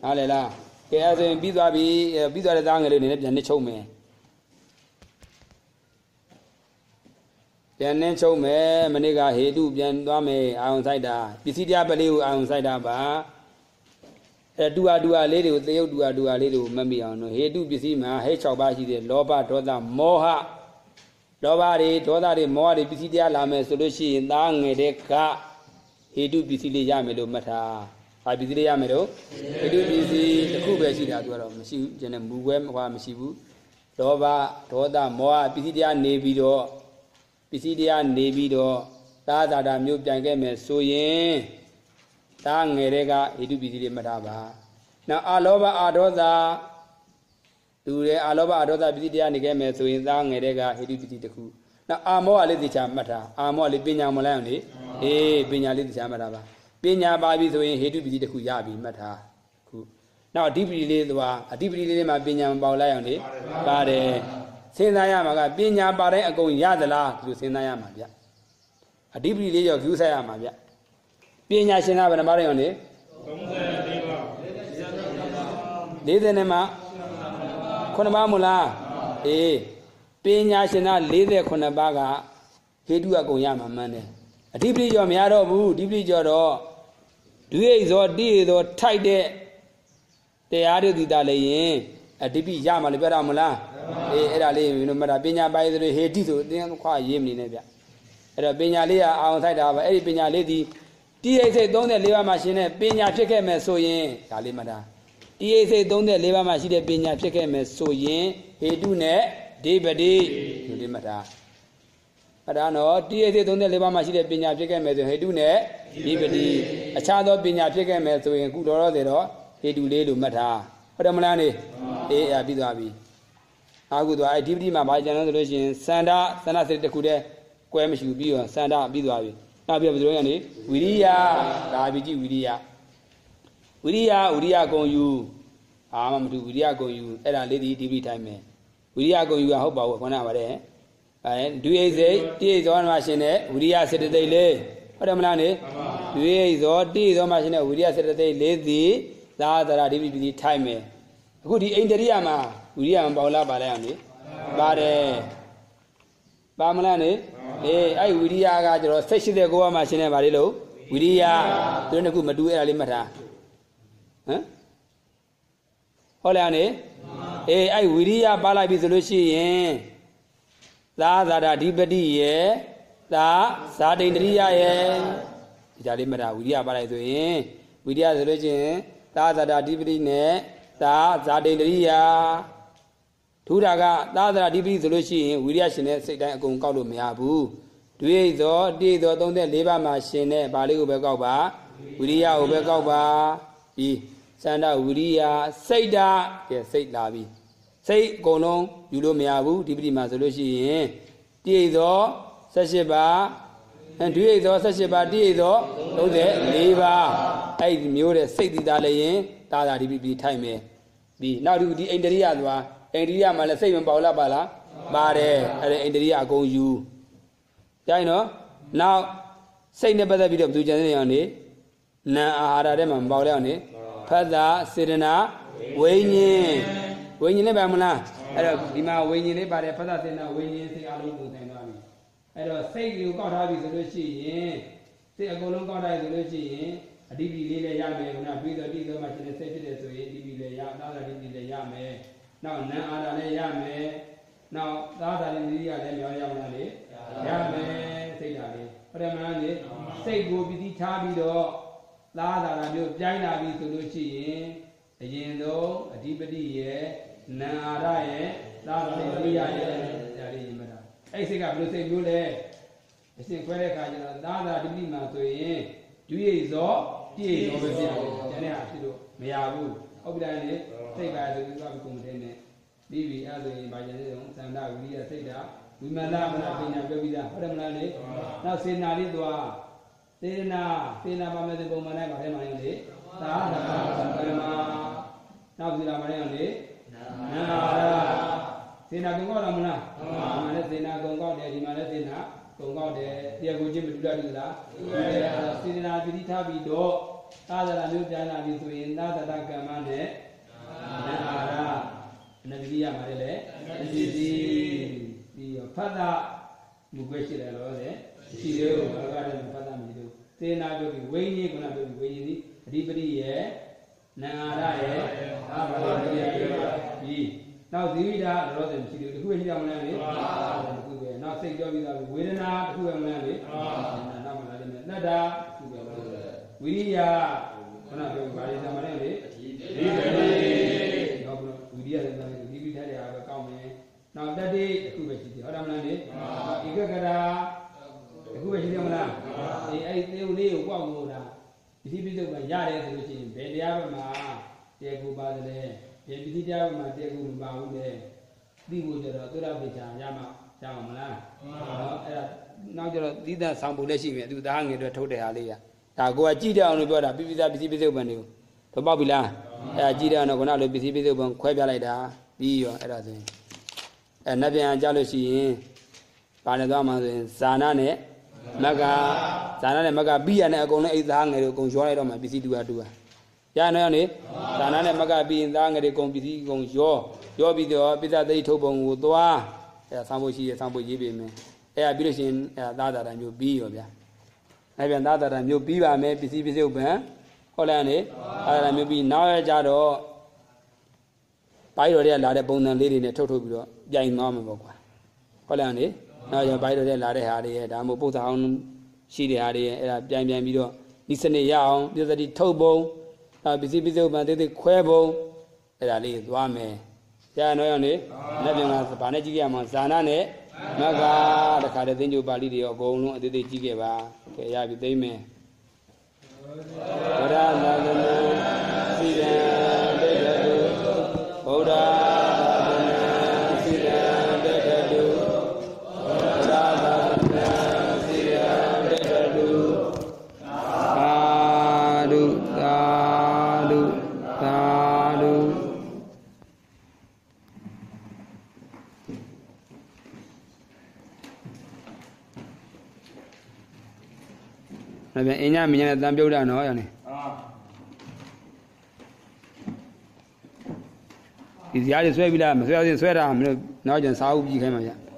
ဟာလေလားကဲအဲ့ဒါဆိုရင်ပြီးသွားပြီပြီးသွားတဲ့သားငယ်လေးနေနဲ့ပြန်နှိချုပ်မယ်ပြန်နှင်းချုပ်မယ်မနေ့ကဟေတုပြန်သွားမယ်အာယုံဆိုင်တာပစ္စည်းတရားပလေးကိုအာယုံဆိုင်တာပါအဲတူဟာတူဟာလေးတွေကိုသေယုတ်တူဟာတူဟာလေးတွေကိုမမိအောင်နော်ဟေတုပစ္စည်းမှာဟဲ့6ပါးရှိတယ်လောဘဒေါသမောဟလောဘတွေဒေါသတွေမောဟတွေပစ္စည်းတရားလာမယ်ဆိုလို့ရှိရင်သားငယ်တဲ့ကဟေတုပစ္စည်းလေးရမယ်လို့မှတ်ထား ဘာပစ္စည်းလေးရမယ်လို့ဟေတုပစ္စည်းတစ်ခုပဲရှိတာသူကတော့မရှိဘူးကျန်တဲ့မူခွဲဟောမရှိဘူးလောဘဒေါသမောဟပစ္စည်းတရားနေပြီးတော့ပစ္စည်းတရားနေပြီးတော့သာသာတာမျိုးပြန်ခဲ့မယ်ဆိုရင်သာငယ်တဲ့ကဟိတုပစ္စည်းတွေမှတ်ထားပါနောက်အာလောဘအာဒေါသလူတွေအာလောဘအာဒေါသပစ္စည်းတရားနေခဲ့မယ်ဆိုရင်သာငယ်တဲ့ကဟိတုပစ္စည်းတစ်ခုနောက်အာမောကလေးသိချာမှတ်ထားအာမောကလေးပညာမလိုက်အောင်လေအေးပညာလေးသိချာမှတ်ထားပါ ပညာပါပြီဆိုရင်ဟိတုပစ္စည်းတစ်ခုရပြီမှတ်ထားခုနောက်အဓိပတိလေးသွားအဓိပတိလေးမှာပညာမပေါလိုက်အောင်လေပါတယ်စဉ်းစားရမှာကပညာပါတိုင်းအကုန်ရသလားဒီလိုစဉ်းစားရမှာဗျအဓိပတိလေးရောယူဆက်ရမှာဗျပညာရှင်ကဘယ်နှပါးလဲရောနေ40နဲ့မှခုနှစ်ပါးမလားအေးပညာရှင်က48ပါးကဟေတုအကုန်ရမှာမှန်းတယ်အဓိပတိကျော်မရတော့ဘူးအဓိပတိကျော်တော့ ဒွေဇောတိဇောထိုက်တဲ့တရားတွေဒီတာလည်းရင်အဓိပိရမှာလည်းပြောတာမလားအေးအဲ့ဒါလေးမင်းတို့မှတ်တာပညာပိုင်းဆိုဟေတိဆိုတင်းခွာရေးမနေနဲ့ဗျအဲ့တော့ပညာလေးကအောင်ဆိုင်တာပါအဲ့ဒီပညာလေးဒီတိရိစိတ်34ပါးမှာရှင်တဲ့ပညာဖြစ်ခဲ့မယ်ဆိုရင်ဒါလေးမှတ်တာတိရိစိတ်34ပါးမှာရှိတဲ့ပညာဖြစ်ခဲ့မယ်ဆိုရင်ဟေတုနဲ့ဒေပတိဒီလေးမှတ်တာ အဲ့ဒါတော့တိရိစိတ်34ပါးမှာရှိတဲ့ပညာဖြစ်ခဲ့မယ်ဆိုရင်ဟေတုနဲ့ဒေပတိအခြားသောပညာဖြစ်ခဲ့မယ်ဆိုရင်ကုတော်တော်စေတော့ဟေတုလေးလို့မှတ်ထားဟုတ်တယ်မလားနေအေးအပြီးသွားပြီအခုတော့အဲ့ဒီပတိမှာဘာကျန်လို့ဆိုလို့ရှိရင်စန္ဒစန္ဒစိတ်တစ်ခုတည်းကွဲမရှိဘူးပြီးတော့စန္ဒပြီးသွားပြီနောက်ပြီးတော့ဘယ်လိုရနေဝိရိယဒါပြီးကြည့်ဝိရိယဝိရိယဝိရိယကုံယူအာမမတူဝိရိယကုံယူအဲ့ဒါလေးဒီဒီပတိတိုင်းပဲဝိရိယကုံယူကဟုတ်ပါဘူးခေါင်းနာပါတယ် အဲဒုရိစိတ်တိရိသောမှာရှင်တဲ့ဝိရိယစေတသိက်လေးဟုတ်တယ်မလားနေဒုရိသောတိရိသောမှာရှင်တဲ့ဝိရိယစေတသိက်လေးသည်သာသရာဒီပတိထိုက်မယ်အခုဒီအိန္ဒရိယမှာဝိရိယမပေါလားပါလဲအောင်လေပါတယ်ပါမလားနေအေးအဲ့ဝိရိယကကျတော့ဆက်ရှိတဲ့ကိုယ်ကမှရှင်းနေပါလေလို့ဝိရိယသူတို့ကမတူအဲ့ဒါလေးမှတ်ထားဟမ်ဟုတ်လားနေအေးအဲ့ဝိရိယပါလိုက်ပြီဆိုလို့ရှိရင် သာသာဓာဓိပတိရဲ့သာဇာတိန္ဒရိယရဲ့ဒီကြလေးမှတ်တာဝိရိယပါလိုက်ဆိုရင်ဝိရိယဆိုလို့ရှိရင်သာသာဓာဓိပတိနဲ့သာဇာတိန္ဒရိယထူတာကသာသရာဓိပတိဆိုလို့ရှိရင်ဝိရိယရှင်တဲ့စိတ်တိုင်းအကုန်ကောက်လို့မရဘူးဒွေသောတိသော34ပါးမှာရှင်တဲ့ဗာလေးကိုပဲကောက်ပါဝိရိယကိုပဲကောက်ပါပြီးစန္ဒဝိရိယစိတ်ဓာကဲစိတ်လာပြီ စိတ်အကုန်လုံးယူလို့မရဘူးဒီပတိမှာဆိုလို့ရှိရင်တိသော78ပါးအဲဒွေသော78ပါးတိသော34ပါးအဲ့ဒီမျိုးတဲ့စိတ်တည်တာလည်းရင်သာသာဒီပတိထိုက်မယ်ပြီးနောက်ဒီအိန္ဒိယသွားအိန္ဒိယမှာလည်းစိတ်မပေါလားပါလားပါတယ်အဲ့ဒါအိန္ဒိယအကုန်ယူကြိုင်နော်နောက်စိတ်နဲ့ပတ်သက်ပြီးတော့ဘယ်သူကြံနေအောင်နေနာအာဟာရထဲမှာမပေါလဲအောင်နေဖတ်တာစေတနာဝိညာဉ် ဝိညာဉ်လည်းပါမလားအဲ့တော့ဒီမှာဝိညာဉ်လေးပါတယ်ဖတ်တာစေတနာဝိညာဉ်စိတ်အလုံးပုံဆိုင်သွားပြီအဲ့တော့စိတ်ကိုကောက်ထားပြီဆိုလို့ရှိရင်စိတ်အကုန်လုံးကောက်ထားပြီဆိုလို့ရှိရင်အဓိပတိလေးလည်းရမယ်ခုနပြီးတော့တိသောမှာရှင်တဲ့စိတ်ဖြစ်တဲ့ဆိုရင်အဓိပတိလည်းရသာသာအဓိပတိလည်းရမယ်နောက်နံအာတာလည်းရမယ်နောက်သာသာလည်းနိရိယလည်းမြောင်းရမလားလေရမယ်စိတ်ဓာတ်လေးဟုတ်တယ်မလားလေစိတ်ကိုပတိထားပြီးတော့သာသာလာမျိုးပြိုင်းလာပြီဆိုလို့ရှိရင်အရင်ဆုံးအဓိပတိရဲ့ နံအာရရဲ့သာသာလည်းနိရိယရဲ့ဒါလေးရင်မတာအဲ့စိတ်ကဘယ်လိုစိတ်မျိုးလဲအစဉ်ခွဲတဲ့အခါကျတော့သာသာတိပိမှာဆိုရင်ဒုရိဇောပြည့်ဇောပဲဖြစ်တယ်ကျန်တဲ့ဟာဖြစ်လို့မရဘူးဟုတ်ပြီလားလေစိတ်ကဆိုပြီးသွားပြီးကုန်တဲ့နဲ့ပြီးပြီအဲ့ဆိုရင်ဗာကျန်တဲ့သန္တာဝိရိယစိတ်ဓာဝိမန္တမနာပညာပြောပြီးသားဟုတ်တယ်မလားလေနောက်စေနာလေးသွားစေနာစေနာပါမယ်ဒီပုံမှန်တိုင်းပါတယ်မှရင်လေသာသာသံဃာမနောက်စီလာမရင်လေ နာရာစေနာကုံကောက်တော့မလားဒီမှာလည်းစေနာကုံကောက်တယ်ဒီမှာလည်းစေနာကုံကောက်တယ်တရားကိုချင်းမတူတတ်ဘူးလားစေနာပိဋိထားပြီးတော့သာသနာမျိုးပြန်လာပြီဆိုရင်သာသနာကမ္မနဲ့နာရာနဗိယမှာလည်းအစီစီပြီးတော့ဖတ်တာမူခွဲရှိတယ်လို့ဆိုရှိသေးဘူးဘာကတည်းကဖတ်တာမပြီးတော့စေနာပြောပြီးဝိညာဉ်ကနာပြောပြီးဝိညာဉ်ဒီအဓိပတိရဲ့ နာရရဲ့အာဘာဝတိရဲ့ပြီးနောက်ဇီဝိတာလောဆယ်မရှိသေးဘူးတခုပဲရှိတယ်မလားလေတခုပဲနောက်စိတ်ပြောပြီးသားဝေဒနာတခုပဲမလားလေနောက်မှလာတယ်နဲ့တတ္တာတခုပဲဝိရိယခဏပြောပါလိမ့်မယ်လေဒီတော့ဝိရိယလည်းဒီဝိရိယတွေအားပဲကောင်းမယ်နောက်တတိတခုပဲရှိသေးဟုတ်တယ်မလားလေဧကကရာတခုပဲရှိသေးမလားအေးအဲ့ဒီသေုံလေးကိုကောက်လို့တာ ပစ္စည်းပစ္စုပန်ရတယ်ဆိုလို့ရှိရင်ဘယ်တရားဘက်မှာတရားကိုပါတယ်လဲဘယ်ပစ္စည်းတရားဘက်မှာတရားကိုမပါဘူးလေသိဖို့ကြတော့သုရပိချာရမှာရအောင်မလားဟုတ်အဲ့ဒါနောက်ကျတော့သီးသန့်ဆောင်ဖို့လည်းရှိမယ်သူသားငယ်တွေထုတ်တဲ့ဟာလေးရဒါကိုကကြည့်တဲ့အောင်လို့ပြောတာပိပိသားပစ္စည်းပစ္စုပန်တွေကိုတော့ပေါက်ပြီလားအဲ့ဒါကြည့်တဲ့အောင်တော့ခုနလိုပစ္စည်းပစ္စုပန်ခွဲပြလိုက်တာပြီးရောအဲ့ဒါဆိုရင်အဲနတ်ပြန်ကြလို့ရှိရင်ပါနေသွားမှဆိုရင်ဇာနာနဲ့ မကဇာနာနဲ့မကပြီးရနဲ့အကုန်လုံးအိသားငယ်တွေအကုန်ရောလိုက်တော့မှပစ္စည်းတူတာတူတာရနော်နေဇာနာနဲ့မကပြီးရင်သားငယ်တွေအကုန်ပစ္စည်းအကုန်ရောရောပြီးတော့ပိဿသိထုတ်ပုံကိုသွားအဲဆောင်းဖို့ရှိရဆောင်းဖို့ရေးပေးမယ်အဲပြီးလို့ရှိရင်အဲသာသာတာမျိုးပြီးရောဗျာအဲပြန်သာသာတာမျိုးပြီးပါမယ်ပစ္စည်းပစ္စည်းဥပ္ပံဟုတ်လားနေသာသာတာမျိုးပြီးနောက်ရကြတော့ပိုင်းတော်တွေကလာတဲ့ပုံစံလေးတွေနဲ့ထုတ်ထုတ်ပြီးတော့ပြိုင်သွားမှာပေါ့ကွာဟုတ်လားနေ နောက်ကျပိုင်းတော်တွေလာတဲ့ဟာတွေရဲ့ဒါမှမဟုတ်ပုသအောင်ရှိတဲ့ဟာတွေရဲ့အဲ့ဒါပြိုင်ပြိုင်ပြီးတော့ဒီစနစ်ရအောင်ပြဿတိထုတ်ပုံအဲပစ္စည်းပစ္စည်းဥပ္ပံတိတိခွဲပုံအဲ့ဒါလေးသွားမယ်ကြာနော်ရောနေလက်ပြန်ကဗာနဲ့ကြည့်ရမှာဇာနာနဲ့မကတခါတည်းသင်္ကြန်ပါဠိတွေရောအကုန်လုံးအသေးသေးကြည့်ခဲ့ပါကဲရပြီသိမ့်မယ်ဗုဒ္ဓနာဂနစီရံတေ ဒါပြန်အင်းညမင်းညနဲ့တန်ပြုတ်တာနော်ရောင်နေအာ။ဒီဇာတ်တွေဆွဲပြီးလားမဆွဲအောင်ဆွဲတာမလို့နောက်ကျန်စာအုပ်ပြီးခိုင်းမှာဗျ။